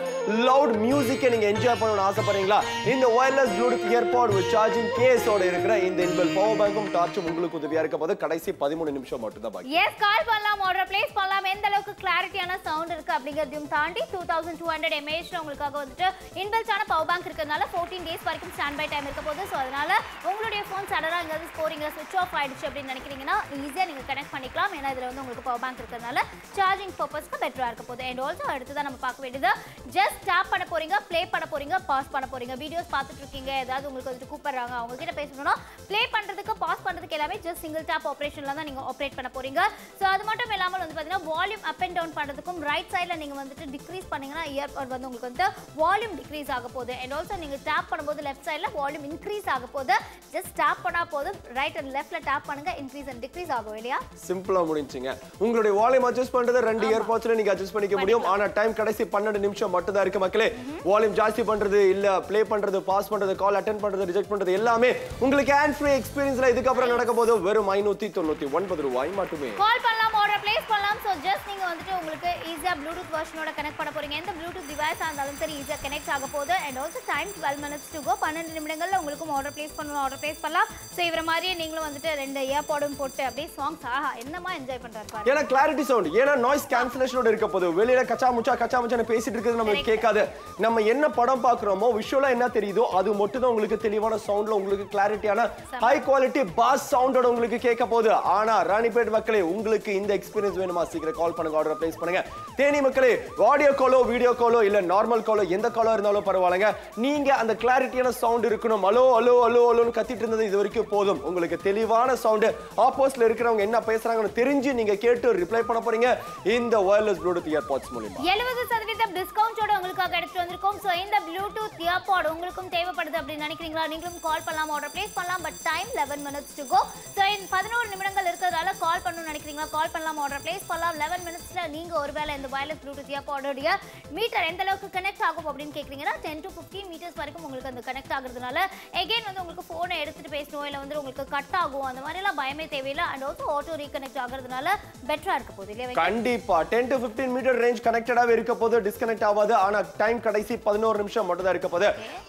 லவுட் மியூசிக்கை நீங்க என்ஜாய் பண்ணணும்னு ஆசைப்படுறீங்களா? இந்த wireless Bluetooth earbud with charging கேஸோட இருக்கிற இந்த இன்பல் பவர் பேங்கும் டார்ச்சும் உங்களுக்கு உதவியா இருக்க போது கடைசி பதிமூணு நிமிஷம் மட்டும் தான் பாக்கி. எஸ் கால் பண்ணலாம் ஆர்டர் பிளேஸ் பண்ணலாம். எந்த அளவுக்கு கிளாரிட்டியான சவுண்ட் இருக்கு அப்படிங்கிறதையும் தாண்டி டூ தௌசண்ட் டூ ஹண்ட்ரட் எம்ஏஹெச்ல உங்களுக்காக வந்துட்டு இன்பல்ஸான பவர் பேங்க் இருக்கிறதுனால ஃபோர்டீன் டேஸ் வரைக்கும் ஸ்டாண்ட் பை டைம் இருக்க போது ஸோ அதனால உங்களுடைய ஃபோன் சடனாக எங்கேயாவது போறீங்க சுவிச் ஆஃப் ஆயிடுச்சு அப்படின்னு நினைக்கிறீங்கன்னா ஈஸியாக நீங்கள் கனெக்ட் பண்ணிக்கலாம். ஏன்னா இதில் வந்து உங்களுக்கு பவர் பேங்க் இருக்கிறதுனால சார்ஜிங் பர்பஸ்க்கு பெட்டராக இருக்க போகுது. அண்ட் ஆல்சோ அடுத்ததான் நம்ம பார்க்க வேண்டியது ஜஸ்ட் டேப் பண்ண போறீங்க ப்ளே பண்ண போறீங்க பாஸ் பண்ண போறீங்க. வீடியோஸ் பார்த்துட்டு இருக்கீங்க ஏதாவது உங்களுக்கு வந்துட்டு கூப்பிடுறாங்க அவங்க கிட்ட பேசணும்னா ப்ளே பண்றதுக்கு பாஸ் பண்றதுக்கு எல்லாமே ஜஸ்ட் சிங்கிள் டேப் ஆப்ரேஷன்ல தான் நீங்க ஆப்ரேட் பண்ண போறீங்க. ஸோ அது மட்டும் இல்லாமல் வந்து பார்த்தீங்கன்னா வால்யூம் அப் அண்ட் டவுன் பண்றதுக்கும் ரைட் சைடில் நீங்க வந்துட்டு டிக்ரீஸ் பண்ணீங்கன்னா இயர்பாட் வந்து உங்களுக்கு வந்து வால்யூம் டிக்ரீஸ் ஆக போகுது. அண்ட் ஆல்சோ நீங்க டேப் பண்ணும்போது லெஃப்ட் சைடில் வால்யூம் இன்க்ரீஸ் ஆக போகுது. ஜஸ்ட் டேப் பண்ணா போதும். ரைட் அண்ட் லெஃப்ட்ல டேப் பண்ணுங்க இன்க்ரீஸ் அண்ட் டிக்ரீஸ் ஆகும் இல்லையா? சிம்பிளா முடிஞ்சுங்க உங்களுடைய வால்யூம் அட்ஜஸ்ட் பண்றது ரெண்டு இயர்பாட்ஸ்ல நீங்க அட்ஜஸ்ட் பண்ணிக்க முடியும். ஆனா டைம் கடைசி பன்னெண்டு நிமிஷம் மட்டும் தான் இருக்கு மக்களே. வால்யூம் ஜாஸ்தி பண்றது இல்ல ப்ளே பண்றது பாஸ் பண்றது கால் அட்டென்ட் பண்றது ரிஜெக்ட் பண்றது எல்லாமே உங்களுக்கு ஹேண்ட் ஃப்ரீ எக்ஸ்பீரியன்ஸ்ல இதுக்கப்புறம் நடக்க போது வெறும் ஐநூத்தி தொண்ணூத்தி ஒன்பது ரூபாய் மட்டுமே. கால் பண்ணலாம் ஆர்டர் பிளேஸ் பண்ணலாம். ஸோ ஜஸ்ட் நீங்க வந்துட்டு உங்களுக்கு ஈஸியா ப்ளூடூத் வெர்ஷனோட கனெக்ட் பண்ண போறீங்க. எந்த ப்ளூடூத் டிவைஸா இருந்தாலும் சரி ஈஸியா கனெக்ட் ஆக போகுது. And also time twelve minutes to go பன்னெண்டு நிமிடங்கள்ல உங்களுக்கும் ஆர்டர் பிளேஸ் பண்ணணும் ஆர்டர் பிளேஸ் பண்ணலாம். ஸோ இவர மாதிரியே நீங்களும் வந்துட்டு ரெண்டு ஏர்பாடும் போட்டு அப்படியே சாங்ஸ் ஆஹா என்னமா என்ஜாய் பாருங்க. ஏன்னா கிளாரிட்டி சவுண்ட் ஏன்னா நாய்ஸ் கேன்சலேஷனோட இருக்க போது வெளியில கச்சா முச்சா கச்சா முச்சான்னு பேசிட்டு இருக்கிறது நமக்கு கேட்காது. நம்ம என்ன படம் பாக்குறோமோ விஷுவலா என்ன தெரியுதோ அது மட்டும் தான் உங்களுக்கு தெளிவான சவுண்ட்ல உங்களுக்கு கிளாரிட்டியான ஹை குவாலிட்டி பாஸ் சவுண்டோட உங்களுக்கு கேட்க போகுது. ஆனா ராணிப்பேட் மக்களே உங்களுக்கு இந்த எக்ஸ்பீரியன்ஸ் வேணுமா சீக்கிரம் கால் பண்ணுங்க ஆர்டர் பிளேஸ் பண்ணுங்க. தேனி மக்களே ஆடியோ காலோ வீடியோ காலோ இல்ல நார்மல் காலோ எந்த காலோ இருந்தாலும் பரவாயில்லைங்க. நீங்க அந்த கிளாரிட்டியான சவுண்ட் இருக்கணும். அலோ அலோ அலோ அலோன்னு கத்திட்டு இருந்தது இது வரைக்கும் போதும். உங்களுக்கு தெளிவான சவுண்டு ஆப்போசிட்ல இருக்கிறவங்க என்ன பேசுறாங்கன்னு தெரிஞ்சு நீங்க கேட்டு ரிப்ளை பண்ண போறீங்க. இந்த ஒயர்லெஸ் ப்ளூடூத் இயர்பாட்ஸ் மூலமா எழுபது சதவீதம் டிஸ்கவுண்டோட உங்களுக்காக எடுத்துட்டு வந்திருக்கோம். ஸோ இந்த ப்ளூடூத் இயர்பாட் உங்களுக்கும் தேவைப்படுது அப்படின்னு நினைக்கிறீங்களா? நீங்களும் கால் பண்ணலாம்? ஆர்டர் பிளேஸ் பண்ணலாம். But time eleven minutes to go so பதினோரு நிமிடங்கள் இருக்கிறதால கால் பண்ணணும்னு நினைக்கிறீங்களா? கால் பண்ணலாம்? ஆர்டர் பிளேஸ் பண்ணலாம். லெவன் மினிட்ஸ்ல நீங்க ஒருவேளை இந்த வயர்லெஸ் ப்ளூடூத் இயர்பாடோடைய மீட்டர் எந்த அளவுக்கு கனெக்ட் ஆகும் அப்படின்னு கேட்குறீங்கன்னா டென் டு ஃபிஃப்டீன் மீட்டர்ஸ் வரைக்கும் உங்களுக்கு அந்த கனெக்ட் ஆகுறதுனால எகைன் வந்து உங்களுக்கு ஃபோனை எடுத்துட்டு பேசணும் இல்லை வந்து உங்களுக்கு கட் ஆகும் அந்த மாதிரிலாம் பயமே தேவையில்லை. அண்ட் ஆல்சோ ஆட்டோ ரீகனெக்ட் ஆகுறதுனால பெட்டரா இருக்க போகுது இல்லையா வெங்கட்? கண்டிப்பா. டென் டு 15 மீட்டர் ரேஞ்ச் கனெக்டடாவே இருக்க போது டிஸ்கனெக்ட் ஆகாது. ஆனா டைம் கடைசி பதினோரு நிமிஷம் மட்டும் தான் இருக்க போது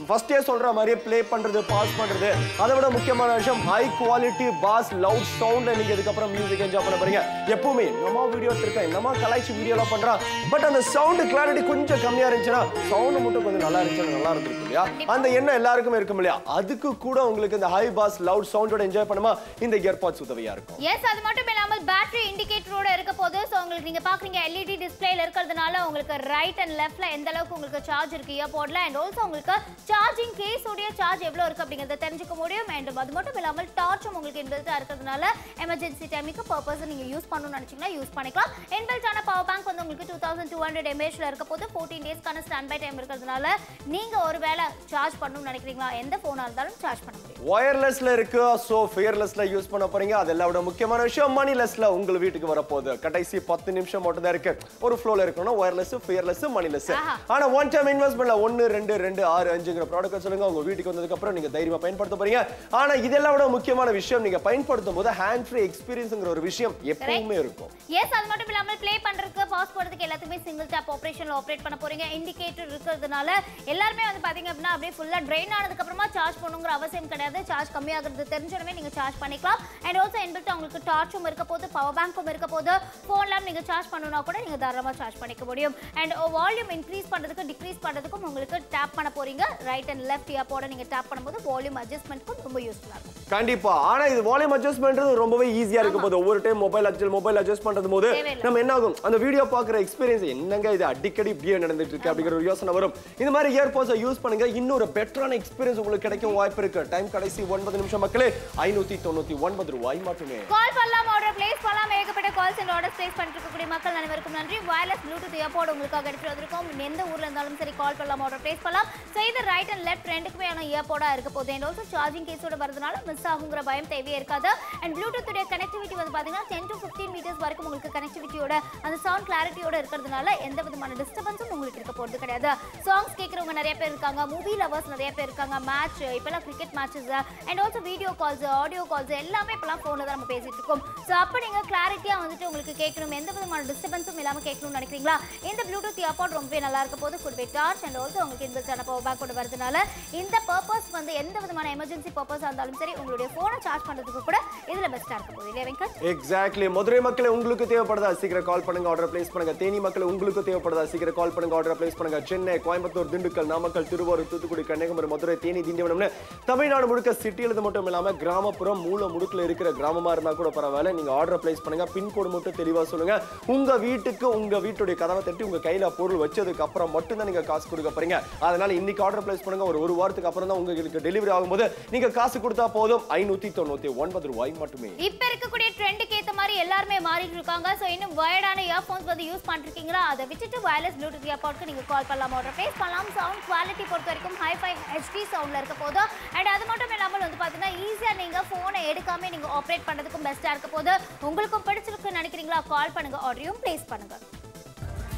ஃபர்ஸ்டே சொல்ற மாதிரியே ப்ளே பண்றது பாஸ் பண்றது. அதை விட முக்கியமான விஷயம் high quality bass loud sound நீங்க இதுக்கப்புறம் மியூசிக் என்ஜாய் பண்ண போறீங்க. எப்பவுமே என்னமா வீடியோ இருக்கேன் என்னமா கலாய்ச்சி வீடியோலாம் பண்றான் பட் அந்த சவுண்ட் கிளாரிட்டி கொஞ்சம் கம்மியா இருந்துச்சுன்னா சவுண்ட் மட்டும் கொஞ்சம் நல்லா இருந்துச்சுன்னா நல்லா இருந்திருக்கும் இல்லையா? அந்த எண்ணம் எல்லாருக்குமே இருக்கும் இல்லையா? அதுக்கு கூட உங்களுக்கு இந்த ஹை பாஸ் லவுட் சவுண்டோட என்ஜாய் பண்ணுமா இந்த இயர்பாட்ஸ் உதவியா இருக்கும். எஸ் அது மட்டும் இல்லாமல் பேட்டரி இண்டிகேட்டரோட இருக்க போது ஸோ உங்களுக்கு நீங்க பாக்குறீங்க எல்இடி டிஸ்பிளேல இருக்கிறதுனால உங்களுக்கு ரைட் அண்ட் லெஃப்ட்ல எந்த அளவுக்கு உங்களுக்கு சார்ஜ் இருக்கு இயர்போர்ட்ல அண்ட் ஆல்சோ உங்களுக்கு சார்ஜிங் கேஸ் உடைய சார்ஜ் எவ்வளவு இருக்கு அப்படிங்கறத தெரிஞ்சுக்க முடியும். அண்ட் அது மட்டும் இல்லாமல் டார்ச்சும் உங்களுக்கு இன்பில்ட்டா இருக்கிறதுனால எமர்ஜென்சி டைமுக்கு பர்பஸ் நீங்க யூஸ் பண்ணணும்னு நினைச்சீங்கன்னா யூஸ் பண்ணிக்கலாம். இன்பில்ட்டான பவர் பேங்க் வந்து உங்களுக்கு டூ தௌசண்ட் டூ ஹண்ட்ரட் எம்ஏஹெச்ல இருக்க போது ஃபோர்டீன் டேஸ்க்கான ஸ்டாண்ட் பை டைம் இருக்கிறதுனால நீங்க ஒருவேளை சார்ஜ் பண்ணணும்னு நினைக்கிறீங்களா? எந்த போனா இருந்தாலும் சார்ஜ் பண்ண முடியும். ஒயர்லெஸ்ல இருக்கு. சோ ஃபியர்லெஸ்ல யூஸ் பண்ண போறீங்க. அது எல்லாம் விட முக்கியமான விஷயம். மணிலெஸ்ல உங்க வீட்டுக்கு வரப்போகுது. கடைசி பத்து நிமிஷம் மட்டும் தான் இருக்கு. ஒரு ஃப்ளோல இருக்கணும் ஒயர்லெஸ் ஃபியர்லெஸ் மணிலெஸ் ஆஹா. ஆனா ஒன் டைம் இன்வெஸ்ட்மெண்ட்ல ஒன்னு ரெண்டு ரெண்டு ஆறு அஞ்சுங்கிற ப்ராடக்ட் சொல்லுங்க. உங்க வீட்டுக்கு வந்ததுக்கு அப்புறம் நீங்க தைரியமா பயன்படுத்த போறீங்க. ஆனா இதெல்லாம் விட முக்கியமான விஷயம் நீங்க பயன்படுத்தும் போது ஹேண்ட் ஃப்ரீ எக்ஸ்பீரியன்ஸ்ங்கிற ஒரு விஷயம் எப்பவுமே இருக்கும். எஸ் மட்டும் இல்லாமல் ப்ளே பண்றதுக்கு பாஸ் போடுறதுக்கு எல்லாத்துக்குமே சிங்கிள் டேப் ஆப்ரேஷனில் ஆப்ரேட் பண்ண போறீங்க. இண்டிகேட்டர் இருக்கிறதுனால எல்லாருமே வந்து பாத்தீங்க அப்படின்னா அப்படியே ஃபுல்லா ட்ரெயின் ஆனதுக்கு அப்புறமா சார்ஜ் பண்ணுங்கிற அவசியம் கிடையாது. சார்ஜ் கம்மியாகிறது தெரிஞ்சோடனே நீங்க சார்ஜ் பண்ணிக்கலாம். அண்ட் ஆல்சோ என்பது உங்களுக்கு டார்ச்சும் இருக்க போது பவர் பேங்க்கும் இருக்க போது ஃபோன்லாம் நீங்க சார்ஜ் பண்ணணும்னா கூட நீங்க தாராளமா சார்ஜ் பண்ணிக்க முடியும். அண்ட் வால்யூம் இன்க்ரீஸ் பண்றதுக்கு டிக்ரீஸ் பண்றதுக்கும் உங்களுக்கு டேப் பண்ண போறீங்க. ரைட் அண்ட் லெஃப்ட் ஏப்போட நீங்க டேப் பண்ணும்போது வால்யூம் அட்ஜஸ்ட்மெண்ட்க்கும் ரொம்ப யூஸ்ஃபுல்லா இருக்கும். கண்டிப்பா. ஆனா இது வால்யூம் அட்ஜஸ்ட்மெண்ட் ரொம்பவே ஈஸியா இருக்கும் போது ஒவ்வொரு time mobile adjust mobile adjust பண்றது போது நம்ம என்ன ஆகும் அந்த வீடியோ பாக்குற எக்ஸ்பீரியன்ஸ் என்னங்க இது? அடிக்கடி இப்படியே நடந்துட்டு இருக்கு அப்படிங்கிற ஒரு யோசனை வரும். இந்த மாதிரி இயர்போட்ஸை யூஸ் பண்ணுங்க. இன்னொரு பெட்டரான எக்ஸ்பீரியன்ஸ் உங்களுக்கு கிடைக்கும் வாய்ப்பு இருக்கு. டைம் கடைசி ஒன்பது நிமிஷம் மக்களே ஐநூத்தி தொண்ணூத்தி ஒன்பது ரூபாய் மட்டுமே. கால் பண்ணலாம் ஆர்டர் பிளேஸ் பண்ணலாம். ஏகப்பட்ட கால்ஸ் அண்ட் ஆர்டர் பிளேஸ் பண்ணிட்டு இருக்கக்கூடிய மக்கள் அனைவருக்கும் நன்றி. வயர்லெஸ் ப்ளூடூத் ஏர்போர்ட் உங்களுக்காக எடுத்துட்டு வந்திருக்கோம். எந்த ஊர்ல இருந்தாலும் சரி கால் பண்ணலாம் ஆர்டர் பிளேஸ் பண்ணலாம். செய்த ரைட் அண்ட் லெஃப்ட் ரெண்டுக்குமே ஆன ஏர்போர்டா இருக்க போகுது. அண்ட் ஆல்சோ சார்ஜிங் கேஸோட வரதுனால மிஸ் ஆகுங்கிற பயம் தேவையே இருக்காது. அண்ட் ப்ளூடூத் உடைய கனெக்டிவிட்டி வந்து பாத்தீங்கன்னா டென் டு ஃபிஃப்டீன் மீட்டர்ஸ் வரைக்கும் உங்களுக்கு கனெக்டிவிட்டியோட அந்த சவுண்ட் கிளாரிட்டியோட இருக்கிறதுனால எந்த விதமான டிஸ்டர்பன்ஸும் உங்களுக்கு இருக்க போகிறது கிடையாது. சாங்ஸ் கேட்கறவங்க நிறைய பேர் இருக்காங்க மூவி லவர்ஸ் நிறைய பேர் இருக்காங்க மேட்ச் இப்பெல்லாம் cricket matches and also video calls audio calls எல்லாமே இப்போலாம் ஃபோனில் தான் நம்ம பேசிட்டு இருக்கோம். ஸோ அப்போ நீங்கள் கிளாரிட்டியாக வந்துட்டு உங்களுக்கு கேட்கணும் எந்த விதமான டிஸ்டர்பன்ஸும் இல்லாமல் கேட்கணும்னு நினைக்கிறீங்களா? இந்த ப்ளூடூத் இயர்பாட் ரொம்பவே நல்லா இருக்க போது குட் டார்ச் அண்ட் ஆல்சோ உங்களுக்கு இந்த சேனல் பவர் பேக் கொண்டு வரதுனால இந்த பர்பஸ் வந்து எந்த விதமான எமர்ஜென்சி பர்பஸாக இருந்தாலும் சரி உங்களுடைய ஃபோனை சார்ஜ் பண்ணுறதுக்கு கூட இதில் பெஸ்ட்டாக இருக்க போகுது இல்லையா வெங்கட்? எக்ஸாக்ட்லி மதுரை மக்களை உங்களுக்கு தேவைப்படுதா? சீக்கிரம் கால் பண்ணுங்க ஆர்டர் பிளேஸ் பண்ணுங்க. தேனி மக்கள் உங்களுக்கு தேவைப்படுதா? சீக்கிரம் கால் பண்ணுங்க ஆர்டர் பிளேஸ் பண்ணுங்க. சென்னை கோயம்புத்தூர் திண்டுக்கல் நாமக்கல் திருவாரூர் தூத்துக்குடி கன்னியாகுமரி மதுரை தேனி திண்டிவனம்னு தமிழ்நாடு முழுக்க சிட்டியில மட்டும் இல்லாமல் கிராமப்புறம் மூல முடுக்கில் இருக்கிற கிராமமாக இருந்தால் கூட பரவாயில்ல. நீங்கள் ஆர்டர் பிளேஸ் பண்ணுங்க. பின்கோடு மட்டும் தெளிவாக சொல்லுங்க. உங்க வீட்டுக்கு உங்க வீட்டுடைய கதவை தட்டி உங்க கையில் பொருள் வச்சதுக்கு அப்புறம் மட்டும்தான் நீங்கள் காசு கொடுக்க போறீங்க. அதனால இன்னைக்கு ஆர்டர் பிளேஸ் பண்ணுங்க. ஒரு ஒரு வாரத்துக்கு அப்புறம் தான் உங்களுக்கு டெலிவரி ஆகும்போது நீங்க காசு கொடுத்தா போதும். ஐநூத்தி தொண்ணூத்தி ஒன்பது ரூபாய் மட்டுமே. இப்ப இருக்கக்கூடிய ட்ரெண்டுக்கு ஏற்ற மாதிரி எல்லாருமே மாறிட்டு இருக்காங்க. ஸோ இன்னும் வயர்டான இயர்ஃபோன்ஸ் வந்து யூஸ் பண்ணிருக்கீங்களா? அதை விட்டுட்டு வயர்லெஸ் ப்ளூடூத் இயர்பாட்க்கு நீங்கள் கால் பண்ணலாம். ஆர்டர் பேஸ் பண்ணலாம். சவுண்ட் குவாலிட்டி பொறுத்த வரைக்கும் ஹைஃபை ஹெச்டி சவுண்டில் இருக்க போதும். அண்ட் அது மட்டும் இல்லாமல் வந்து பார்த்தீங்கன்னா ஈஸியாக நீங்கள் ஃபோனை எடுக்காமல் நீங்கள் ஆப்ரேட் பண்ணுறதுக்கும் பெஸ்ட்டாக இருக்க போது உங்களுக்கும் பிடிச்சிருக்குன்னு நினைக்கிறீங்களா? கால் பண்ணுங்கள் ஆர்டரையும் ப்ளேஸ் பண்ணுங்கள்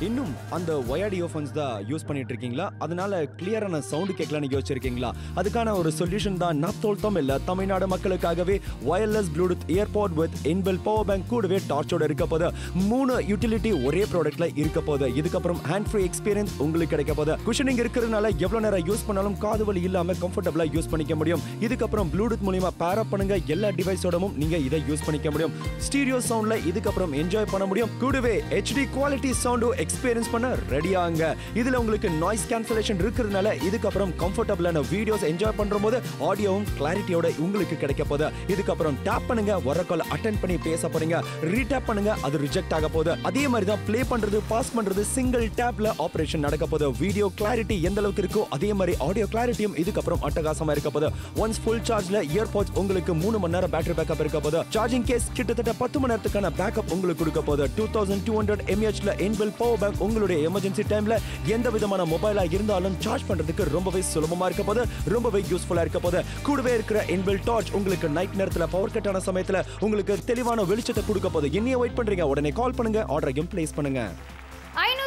இன்னும் அந்த ஒயர்ட் இயர்ஃபோன்ஸ் தான் யூஸ் பண்ணிட்டு இருக்கீங்களா அதனால கிளியரான சவுண்டு கேட்கலாம் யோசிச்சிருக்கீங்களா? அதுக்கான ஒரு சொல்யூஷன் தான் நத்தோல் தமிழ்ல தமிழ்நாடு மக்களுக்காகவே wireless Bluetooth earbud with inbuilt power bank கூடவே டார்ச்சோட இருக்க போது மூணு யூட்டிலிட்டி ஒரே ப்ராடக்ட்ல இருக்க போது இதுக்கப்புறம் ஹேண்ட் ஃப்ரீ எக்ஸ்பீரியன்ஸ் உங்களுக்கு கிடைக்க போது. குஷனிங் இருக்கிறதுனால எவ்வளவு நேரம் யூஸ் பண்ணாலும் காது வலி இல்லாம கம்ஃபர்டபுளாக யூஸ் பண்ணிக்க முடியும். இதுக்கப்புறம் ப்ளூடூத் மூலியமா பேர் அப் பண்ணுங்க எல்லா டிவைஸோடவும் நீங்க இதை யூஸ் பண்ணிக்க முடியும். ஸ்டீரியோ சவுண்ட்ல இதுக்கப்புறம் என்ஜாய் பண்ண முடியும். கூடவே ஹெச்டி குவாலிட்டி சவுண்டும் எக்ஸ்பீரியன்ஸ் பண்ண ரெடியாங்க இதுல உங்களுக்கு நாய்ஸ் கேன்சலேஷன் இருக்கிறதுனால இதுக்கப்புறம் கம்ஃபர்டபுளான வீடியோஸ் என்ஜாய் பண்ற போது ஆடியோவும் கிளாரிட்டியோட உங்களுக்கு கிடைக்க போகுது. இதுக்கப்புறம் டேப் பண்ணுங்க வர கால் அட்டன் பண்ணி பேச போறீங்க. ரீடேப் பண்ணுங்க அது ரிஜெக்ட் ஆக போகுது. அதே மாதிரி தான் ப்ளே பண்றது பாஸ் பண்றது சிங்கிள் டேப்ல ஆபரேஷன் நடக்க போகுது. வீடியோ கிளாரிட்டி எந்த அளவுக்கு இருக்கோ அதே மாதிரி ஆடியோ கிளாரிட்டியும் இதுக்கப்புறம் அட்டகாசமா இருக்க போகுது. ஒன்ஸ் ஃபுல் சார்ஜ்ல இயர்பாட்ஸ் உங்களுக்கு மூணு மணி நேரம் பேட்டரி பேக்கப் இருக்க போகுது. சார்ஜிங் கேஸ் கிட்டத்தட்ட பத்து மணி நேரத்துக்கான பேக்கப் உங்களுக்கு கொடுக்க போகுது. டூ தௌசண்ட் டூ ஹண்ட்ரட் எம்ஏஹெச்ல இன்பில் பவர் பேங்க் உங்களுடைய எமர்ஜென்சி டைம்ல எந்த விதமான மொபைலா இருந்தாலும் சார்ஜ் பண்றதுக்கு ரொம்பவே சுலபமா இருக்க போது ரொம்பவே யூஸ்ஃபுல்லா இருக்க போது கூடவே இருக்கிற இன்பில் டார்ச் உங்களுக்கு நைட் நேரத்துல பவர் கட் ஆன சமயத்துல உங்களுக்கு தெளிவான வெளிச்சத்தை கொடுக்க போது என்னைய வெயிட் பண்றீங்க. உடனே கால் பண்ணுங்க. ஆர்டரையும் பிளேஸ் பண்ணுங்க.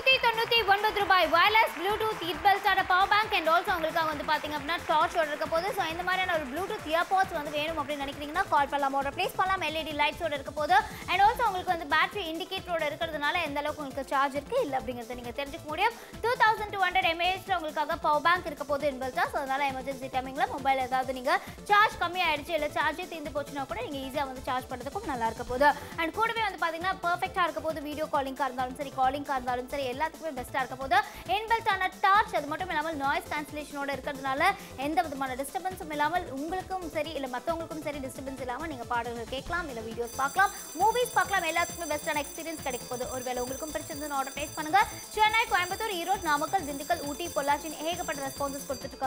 நூற்றி தொண்ணூற்றி ஒன்பது ரூபாய் வயர்லெஸ் ப்ளூடூத் இட்பெல்ஸோட பவர் பேங்க் அண்ட் ஆல்சோ உங்களுக்காக வந்து பார்த்தீங்க அப்படின்னா டார்ச் இருக்க போது. ஸோ இந்த மாதிரியான ஒரு ப்ளூடூத் இயர்பாட்ஸ் வந்து வேணும் அப்படின்னு நினைக்கிறீங்கன்னா கால் பண்ணலாம். ஆர்டர் ப்ளேஸ் பண்ணலாம். எல்இடி லைட்ஸோட இருக்க போது. அண்ட் ஆல்சோ உங்களுக்கு வந்து பேட்டரி இண்டிகேட்டரோட இருக்கிறதுனால எந்த அளவுக்கு உங்களுக்கு சார்ஜ் இருக்குது இல்லை அப்படிங்கிறத நீங்கள் தெரிஞ்சுக்க முடியும். டூ தௌசண்ட் டூ ஹண்ட்ரட் எம்ஏஹெச்ல உங்களுக்காக பவர் பேங்க் இருக்க போது இன்பெல்ஸா ஸோ அதனால் எமர்ஜென்சி டைமிங்ல மொபைல் ஏதாவது நீங்கள் சார்ஜ் கம்மி இல்லை சார்ஜே தீர்ந்து போச்சுன்னா கூட நீங்கள் ஈஸியாக வந்து சார்ஜ் பண்ணுறதுக்கும் நல்லா இருக்க போது அண்ட் கூடவே வந்து பார்த்தீங்கன்னா பெர்ஃபெக்டா இருக்க போது வீடியோ காலிங்காக இருந்தாலும் சரி காலிங்காக இருந்தாலும் சரி எல்லாத்துக்குமே பெஸ்ட்டாக இருக்க போது இன்பில்ட்டான டார்ச் அது மட்டும் இல்லாமல் நாய்ஸ் கேன்சலேஷனோட இருக்கிறதுனால எந்த விதமான டிஸ்டர்பன்ஸும் இல்லாமல் உங்களுக்கும் சரி இல்லை மற்றவங்களுக்கும் சரி டிஸ்டர்பன்ஸ் இல்லாமல் நீங்கள் பாடல்கள் கேட்கலாம் இல்லை வீடியோஸ் பார்க்கலாம் மூவிஸ் பார்க்கலாம் எல்லாத்துக்குமே பெஸ்ட்டான எக்ஸ்பீரியன்ஸ் கிடைக்க போது ஒருவேளை உங்களுக்கும் பிடிச்சிருந்ததுன்னு ஆர்டர் டேஸ்ட் பண்ணுங்கள் சென்னை கோயம்புத்தூர் ஈரோடு நாமக்கல் திண்டுக்கல் ஊட்டி பொள்ளாச்சின்னு ஏகப்பட்ட ரெஸ்பான்சஸ் கொடுத்துட்டு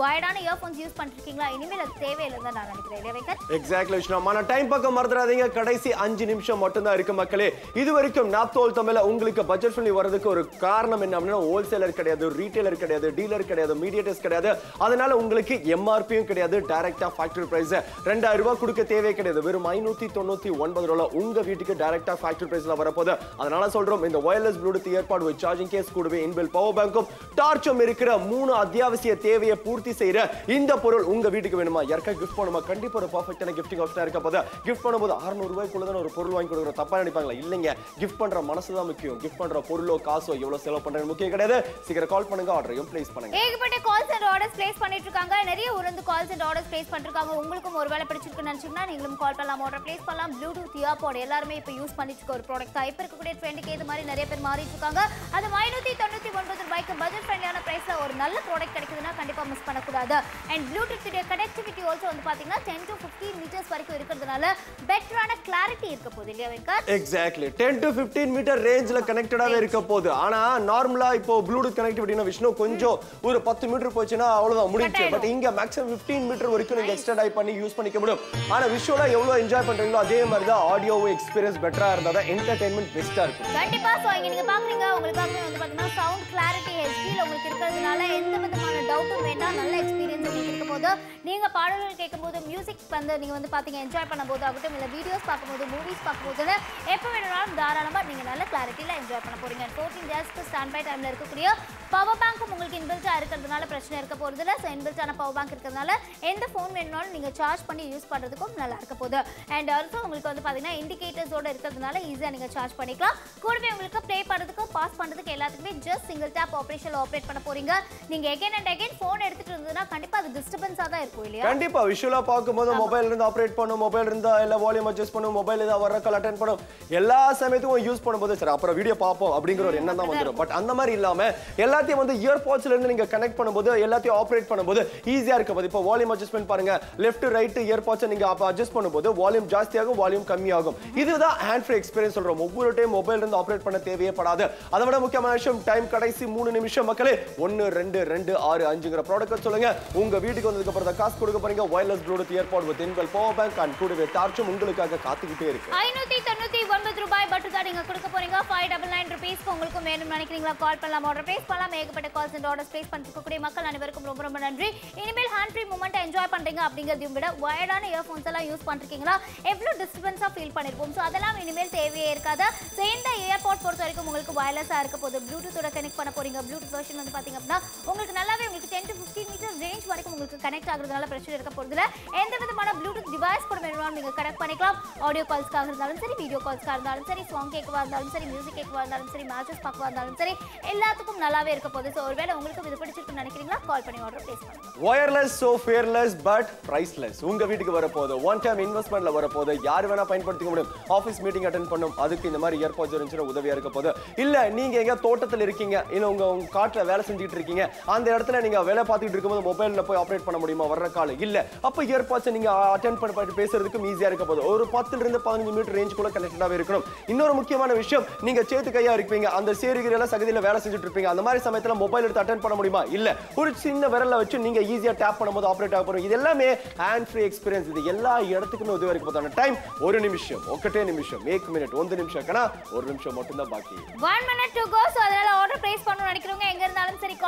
வயடான இயர்ஃபோன்ஸ் யூஸ் பண்ணிருக்கீங்களா இனிமேல் அது தேவையில்லைன்னு நான் நினைக்கிறேன். இல்லையா எக்ஸாக்ட்லி விஷ்ணுமான டைம் பக்கம் மறந்துடாதீங்க. கடைசி அஞ்சு நிமிஷம் மட்டும்தான் இருக்கு மக்களே. இது வரைக்கும் நாப்தோல் தமிழ உங்களுக்கு பட்ஜெட் பண்ணி வரதுக்கு ஒரு காரணம் என்ன அப்படின்னா ஹோல்சேலர் கிடையாது ரீட்டைலர் கிடையாது டீலர் கிடையாது மீடியேட்டர்ஸ் கிடையாது. அதனால உங்களுக்கு எம்ஆர்பியும் கிடையாது டைரக்டா ஃபேக்டரி பிரைஸ் ரெண்டாயிரம் ரூபாய் கொடுக்க தேவையே கிடையாது. வெறும் ஐநூத்தி தொண்ணூத்தி ஒன்பது ரூபாய் உங்க வீட்டுக்கு டைரக்டா ஃபேக்டரி பிரைஸ்ல வரப்போது அதனால சொல்றோம் இந்த ஒயர்லெஸ் ப்ளூடூத் ஏற்பாடு வித் சார்ஜிங் கேஸ் கூடவே இன்பில் பவர் பேங்க்கும் டார்ச்சும் இருக்கிற மூணு அத்தியாவசிய தேவையை பூர்த்தி செய்யற இந்த பொருள் உங்க வீட்டுக்கு வேணுமா? யாருக்கா கிஃப்ட் பண்ணுமா கண்டிப்பா ஒரு பர்ஃபெக்டான கிஃப்டிங் ஆப்ஷனா இருக்க போது கிஃப்ட் பண்ணும்போது 600 ரூபாய்க்குள்ள ஒரு பொருள் வாங்கி கொடுக்குற தப்பா நினைப்பாங்களா? இல்லைங்க. கிஃப்ட் பண்ற மனசு தான் முக்கியம். கிஃப்ட் பண்ற பொருளோ காசோ எவ்வளவு செலவு பண்றது முக்கியம் கிடையாது. சீக்கிரம் கால் பண்ணுங்க ஆர்டரையும் பிளேஸ் பண்ணுங்க. ஏகப்பட்ட கால்ஸ் அண்ட் ஆர்டர்ஸ் பிளேஸ் பண்ணிட்டு இருக்காங்க. நிறைய உருந்து கால்ஸ் அண்ட் ஆர்டர்ஸ் பிளேஸ் பண்ணிருக்காங்க. உங்களுக்கும் ஒருவேளை பிடிச்சிருக்குன்னு நினைச்சீங்கன்னா நீங்களும் கால் பண்ணலாம் ஆர்டர் பிளேஸ் பண்ணலாம். ப்ளூடூத் இயர்பாட் எல்லாருமே இப்போ யூஸ் பண்ணிட்டு இருக்க ஒரு ப்ராடக்ட் தான். இப்போ இருக்கக்கூடிய ட்ரெண்டுக்கு ஏற்ற மாதிரி நிறைய பேர் மாறிட்டு இருக்காங்க. அது ஐநூத்தி தொண்ணூத்தி ஒன்பது ரூபாய்க்கு பட்ஜெட் ஃப்ரெண்ட்லியான பிரைஸ்ல ஒரு நல்ல ப்ராடக்ட் கிடைக்குதுன்னா கண்டிப்பா மிஸ் பண்ணக்கூடாது. அண்ட் ப்ளூடூத் கனெக்டிவிட்டி ஆல்சோ வந்து பாத்தீங்கன்னா டென் டு ஃபிஃப்டீன் மீட்டர்ஸ் வரைக்கும் இருக்கிறதுனால பெட்டரான கிளாரிட்டி இருக்க போகுது இல்லையா exactly ten to fifteen metre ரேஞ்சில் கனெக்டடாகவே இருக்க போகுது. ஆனா நார்மலா இப்போ ப்ளூடூத் கனெக்டிவிட்டினா விஷ்ணு கொஞ்சம் ஒரு பத்து மீட்டர் போச்சுன்னா அவ்வளவுதான் முடிஞ்சு பட் இங்க மேக்ஸிமம் 15 மீட்டர் வரைக்கும் நீங்க எக்ஸ்டெண்ட் ஆகி பண்ணி யூஸ் பண்ணிக்க முடியும். ஆனா விஷுவலா எவ்வளவு என்ஜாய் பண்றீங்களோ அதே மாதிரி தான் ஆடியோ எக்ஸ்பீரியன்ஸ் பெட்டரா இருந்தா தான் என்டர்டைன்மெண்ட் பெஸ்டா இருக்கும். கண்டிப்பா. சோ இங்க நீங்க பாக்குறீங்க உங்களுக்காகவே வந்து பாத்தீங்கன்னா சவுண்ட் கிளாரிட்டி ஹெச்டில உங்களுக்கு இருக்கிறதுனால எந்த விதமான டவுட்டும் வேண்டாம். நல்ல எக்ஸ்பீரியன்ஸ் உங்களுக்கு போது நீங்க பாடல்கள் கேட்கும்போது மியூசிக் வந்து நீங்க வந்து பாத்தீங்க என்ஜாய் பண்ணும்போது ஆகட்டும் இல்ல வீடியோஸ் பார்க்கும்போது மூவிஸ் பார்க்கும்போது எப்போ வேணும்னாலும் தாராளமா நீங்க நல்ல கிளாரிட்டியில என்ஜாய் பண்ண போறீங்க. ஃபோர்டீன் டேஸ்க்கு ஸ்டாண்ட் பை டைம்ல இருக்கக்கூடிய பவர் பேங்க்கும் உங்களுக்கு இன்பில்ட்டா இருக்கிறதுனால பிரச்சனை இருக்க போறது இல்லை. ஸோ இன்பில்ட்டான பவர் பேங்க் இருக்கிறதுனால எந்த ஃபோன் வேணும்னாலும் நீங்க சார்ஜ் பண்ணி யூஸ் பண்றதுக்கும் நல்லா இருக்க போகுது. அண்ட் ஆல்சோ உங்களுக்கு வந்து பாத்தீங்கன்னா இண்டிகேட்டர்ஸோட இருக்கிறதுனால ஈஸியா நீங்க சார்ஜ் பண்ணிக்கலாம். கூடவே உங்களுக்கு ப்ளே பண்றதுக்கு பாஸ் பண்றதுக்கு எல்லாத்துக்குமே just single tap operation operate பண்ண போறீங்க. நீங்க எகைன் அண்ட் அகைன் ஃபோன் எடுத்துட்டு இருந்ததுன்னா கண்டிப்பா அது டிஸ்டர்பன்ஸா தான் இருக்கும் இல்லையா? கண்டிப்பா விஷுவலா பார்க்கும்போது மொபைல் இருந்து ஆப்ரேட் பண்ணும் மொபைல் இருந்தா இல்ல வால்யூம் அட்ஜஸ்ட் பண்ணும் மொபைல் ஏதாவது வர கால் அட்டன் பண்ணும். எல்லா சமயத்துக்கும் யூஸ் பண்ணும்போது சரி அப்புறம் வீடியோ பார்ப்போம் அப்படிங்கிற ஒரு எண்ணம் தான் வந்துடும் பட் அந்த மாதிரி இல்லாம எல்லாத்தையும் வந்து இயர்பாட்ஸ்ல இருந்து நீங்க கனெக்ட் பண்ணும்போது எல்லாத்தையும் ஆப்ரேட் பண்ணும்போது ஈஸியா இருக்கும் போது இப்போ வால்யூம் அட்ஜஸ்ட்மெண்ட் பாருங்க லெஃப்ட் ரைட் இயர்பாட்ஸ் நீங்க அப்ப அட்ஜஸ்ட் பண்ணும்போது வால்யூம் ஜாஸ்தியாகும் வால்யூம் கம்மியாகும். இதுதான் ஹேண்ட் ஃப்ரீ எக்ஸ்பீரியன்ஸ் சொல்றோம். ஒவ்வொரு டைம் மொபைல் இருந்து ஆப்ரேட் பண்ண தேவையே படாது. அதை விட முக்கியமான விஷயம் டைம் கடைசி மூணு நிமிஷம் மக்களே ஒன்னு ரெண்டு ரெண்டு ஆறு அஞ்சுங்கிற ப்ராடக்ட் சொல்லுங்க. உங்க வீட்டுக்கு வந்ததுக்கு அப்புறம் காசு கொடுக்க போறீங்க. Wireless Bluetooth earbud with inbuilt power bank and கூடவே டார்ச்சும் உங்களுக்காக காத்துக்கிட்டே இருக்கு. ஐநூத்தி தொண்ணூத்தி ஒன்பது ரூபாய் மட்டும் தான் நீங்க கொடுக்க போறீங்க. ஃபைவ் டபுள் நைன் ருபீஸ் உங்களுக்கு வேணும்னு நினைக்கிறீங்களா? கால் பண்ணலாம். ஆர்டர் பேஸ் பண்ணலாம். ஏகப்பட்ட கால்ஸ் அண்ட் ஆர்டர்ஸ் பேஸ் பண்ணிருக்கக்கூடிய மக்கள் அனைவருக்கும் ரொம்ப ரொம்ப நன்றி. இனிமேல் ஹேண்ட் ஃப்ரீ மூமெண்ட் என்ஜாய் பண்றீங்க அப்படிங்கிறதையும் விட ஒயர்டான இயர்ஃபோன்ஸ் எல்லாம் யூஸ் பண்ணிருக்கீங்களா எவ்வளவு டிஸ்டர்பன்ஸா ஃபீல் பண்ணிருப்போம். ஸோ அதெல்லாம் இனிமேல் தேவையே இருக்காது. ஸோ இந்த பொறுத்த வரைக்கும் உங்களுக்கு வயர்லெஸ்ஸா இருக்க போது ப்ளூடூத்தோட கனெக்ட் பண்ண போறீங்க. ப்ளூடூத் வெர்ஷன் வந்து பாத்தீங்க அப்படின்னா உங்களுக்கு நல்லாவே உங்களுக்கு ten to fifteen metre range வரைக்கும் உங்களுக்கு கனெக்ட் ஆகுறதுனால பிரச்சனை இருக்க போறதுல எந்த விதமான ப்ளூடூத் டிவைஸ் கூட வேணும்னாலும் நீங்கள் கனெக்ட் பண்ணிக்கலாம். ஆடியோ கால்ஸ்க்காக இருந்தாலும் சரி வீடியோ கால்ஸ்க்காக இருந்தாலும் சரி சாங் கேட்கவா இருந்தாலும் சரி மியூசிக் கேட்கவா இருந்தாலும் சரி மேட்சஸ் பார்க்கவா இருந்தாலும் சரி எல்லாத்துக்கும் நல்லாவே இருக்க போகுது. ஸோ ஒருவேளை உங்களுக்கு இது பிடிச்சிருக்குன்னு நினைக்கிறீங்களா? கால் பண்ணி ஆர்டர் பிளேஸ் பண்ணுங்க. Wireless so fearless but priceless உங்க வீட்டுக்கு வரப்போது ஒன் டைம் இன்வெஸ்ட்மெண்ட்ல வரப்போது யார் வேணா பயன்படுத்திக்க முடியும். ஆஃபீஸ் மீட்டிங் அட்டன் பண்ணும். அதுக்கு இந்த மாதிரி ஏர்பாட்ஸ் இருந்துச்சுன்னா உதவியாக இருக்க போது இல்ல நீங்க எங்க தோட்டத்தில் இருக்கீங்க. இல்ல உங்க உங்க காட்டுல வேலை செஞ்சுட்டு இருக்கீங்க. அந்த இடத்துல நீங்க வேலை பார்த்துட்டு இருக்கும்போது மொபைலில் போய் ஆப்ரேட் பண்ண முடியுமா? வர்ற கால் இல்ல. அப்ப இயர்பாட்ஸ் நீங்க அட்டென்ட் பண்ண பண்ணிட்டு பேசுறதுக்கும் ஈஸியா இருக்க போதும். ஒரு பத்துல இருந்து பதினஞ்சு மீட்டர் ரேஞ்ச் கூட கனெக்டடாவே இருக்கணும். இன்னொரு முக்கியமான விஷயம் நீங்க சேத்து கையா இருப்பீங்க. அந்த சேருகிற எல்லாம் சகதியில வேலை செஞ்சுட்டு இருப்பீங்க. அந்த மாதிரி சமயத்துல மொபைல் எடுத்து அட்டென்ட் பண்ண முடியுமா? இல்ல. ஒரு சின்ன விரல்ல வச்சு நீங்க ஈஸியா டேப் பண்ணும்போது ஆப்ரேட் ஆக போறோம் இது எல்லாமே ஹேண்ட் ஃப்ரீ எக்ஸ்பீரியன்ஸ் இது எல்லா இடத்துக்குமே உதவி இருக்க போதான டைம் ஒரு நிமிஷம் ஒக்கட்டே நிமிஷம் ஏக் மினிட் ஒன்று நிமிஷம் ஒரு நிமிஷம் மட்டும்தான் பாக்கி. One minute to go so அதனால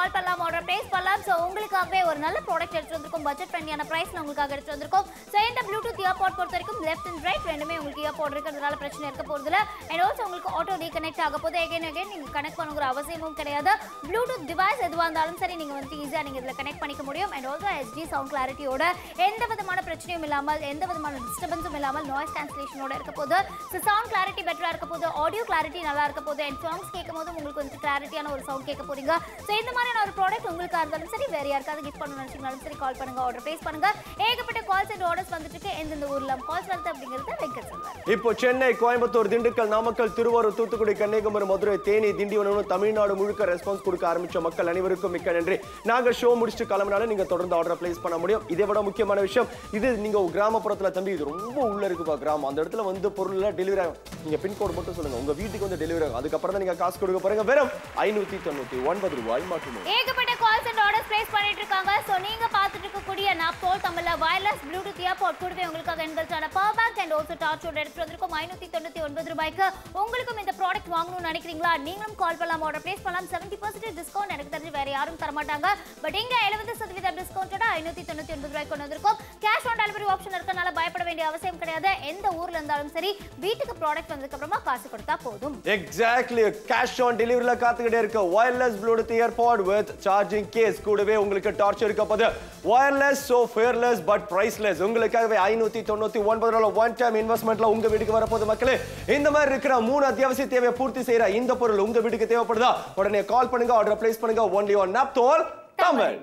கால் பண்ணலாம் ஆர்டர் பிளேஸ் பண்ணலாம். ஸோ உங்களுக்காகவே ஒரு நல்ல ப்ராடக்ட் எடுத்து வந்திருக்கோம். பட்ஜெட் ஃப்ரெண்ட்லியான பிரைஸ்ல உங்களுக்காக எடுத்து வந்திருக்கோம். ஸோ இந்த ப்ளூடூத் இயர்பாட் பொறுத்த வரைக்கும் லெஃப்ட் அண்ட் ரைட் ரெண்டுமே உங்களுக்கு இயர்பாட் இருக்கிறதுனால பிரச்சனை இருக்க போகிறதுல அண்ட் ஆல்சோ உங்களுக்கு ஆட்டோ ரீகனெக்ட் ஆக போது எகைன் அகைன் நீங்கள் கனெக்ட் பண்ணுங்கிற அவசியமும் கிடையாது. ப்ளூடூத் டிவைஸ் எதுவாக இருந்தாலும் சரி நீங்கள் வந்து ஈஸியாக நீங்கள் இதில் கனெக்ட் பண்ணிக்க முடியும். அண்ட் ஆல்சோ எஸ்டி சவுண்ட் கிளாரிட்டியோட எந்த விதமான பிரச்சனையும் இல்லாமல் எந்த விதமான டிஸ்டர்பன்ஸும் இல்லாமல் நாய்ஸ் கேன்சலேஷனோட இருக்க போது ஸோ சவுண்ட் கிளாரிட்டி பெட்டராக இருக்க போது ஆடியோ கிளாரிட்டி நல்லா இருக்க போது அண்ட் சாங்ஸ் கேட்கும் போது உங்களுக்கு வந்து கிளாரிட்டியான ஒரு சவுண்ட் கேட்க போகிறீங்க ஸோ இந்த மாதிரி மாதிரியான ஒரு ப்ராடக்ட் உங்களுக்கா இருந்தாலும் சரி வேற யாருக்காவது கிஃப்ட் பண்ணணும்னு சரி கால் பண்ணுங்க ஆர்டர் பிளேஸ் பண்ணுங்க. ஏகப்பட்ட கால்ஸ் அண்ட் ஆர்டர்ஸ் வந்துட்டு இருக்கு எந்தெந்த ஊர்ல கால்ஸ் வருது அப்படிங்கிறது வெங்கட் சொல்வார் இப்போ சென்னை கோயம்புத்தூர் திண்டுக்கல் நாமக்கல் திருவாரூர் தூத்துக்குடி கன்னியாகுமரி மதுரை தேனி திண்டிவனம் தமிழ்நாடு முழுக்க ரெஸ்பான்ஸ் கொடுக்க ஆரம்பிச்ச மக்கள் அனைவருக்கும் மிக்க நன்றி. நாங்க ஷோ முடிச்சுட்டு கிளம்பினாலும் நீங்க தொடர்ந்து ஆர்டர் பிளேஸ் பண்ண முடியும். இதை விட முக்கியமான விஷயம் இது நீங்க ஒரு கிராமப்புறத்துல தம்பி இது ரொம்ப உள்ள இருக்குப்பா கிராமம். அந்த இடத்துல வந்து பொருள் டெலிவரி ஆகும். நீங்க பின்கோடு மட்டும் சொல்லுங்க. உங்க வீட்டுக்கு வந்து டெலிவரி ஆகும். அதுக்கப்புறம் தான் நீங்க காசு கொடுக்க போறீங்க. வெறும் ஐநூத்தி தொண்ணூத்தி ஒன்பது ரூபாய் மட்டுமே. ஏகப்பட்ட கால்ஸ் அண்ட் ஆர்டர்ஸ் பிளேஸ் பண்ணிட்டு இருக்காங்க ஸோ நீங்க பார்த்துட்டு இருக்கக்கூடிய நான் போல் தமிழ்ல வயர்லெஸ் ப்ளூடூத் ஏர்போர்ட் கூடவே உங்களுக்காக இன்பில்டான பவர் பேங்க் அண்ட் ஆல்சோ டார்ச்சோட எடுத்து வந்திருக்கும். ஐநூத்தி தொண்ணூத்தி ஒன்பது ரூபாய்க்கு உங்களுக்கும் இந்த ப்ராடக்ட் வாங்கணும்னு நினைக்கிறீங்களா? நீங்களும் கால் பண்ணலாம் ஆர்டர் பிளேஸ் பண்ணலாம். செவன்டி பர்சன்டேஜ் டிஸ்கவுண்ட் எனக்கு தெரிஞ்சு வேற யாரும் தர மாட்டாங்க பட் இங்க எழுபது சதவீதம் டிஸ்கவுண்டோட ஐநூத்தி தொண்ணூத்தி ஒன்பது ரூபாய்க்கு கொண்டு வந்திருக்கும். கேஷ் ஆன் டெலிவரி ஆப்ஷன் இருக்கனால பயப்பட வேண்டிய அவசியம் கிடையாது. எந்த ஊர்ல இருந்தாலும் சரி வீட்டுக்கு ப்ராடக்ட் வந்ததுக்கு அப்புறமா காசு கொடுத்தா போதும். எக்ஸாக்ட்லி கேஷ் ஆன் டெலிவரியில் காத்துக்கிட்டே இருக்க. Wireless Bluetooth earbud with charging case கூடவே உங்களுக்கு torch இருக்கப்போது wireless so fearless but priceless உங்களுக்காகவே ஐநூத்தி தொண்ணூற்றி ஒன்பது ரூபா ஒன் டைம் இன்வெஸ்ட்மெண்ட்ல உங்க வீட்டுக்கு வரப்போது மக்களே. இந்த மாதிரி இருக்கிற மூணு அத்தியாவசிய தேவையை பூர்த்தி செய்யற இந்த பொருள் உங்க வீட்டுக்கு தேவைப்படுதா? உடனே கால் பண்ணுங்க ஆர்டர் பிளேஸ் பண்ணுங்க. ஒன்லி ஒன் ஆப் தோல் தமிழ்.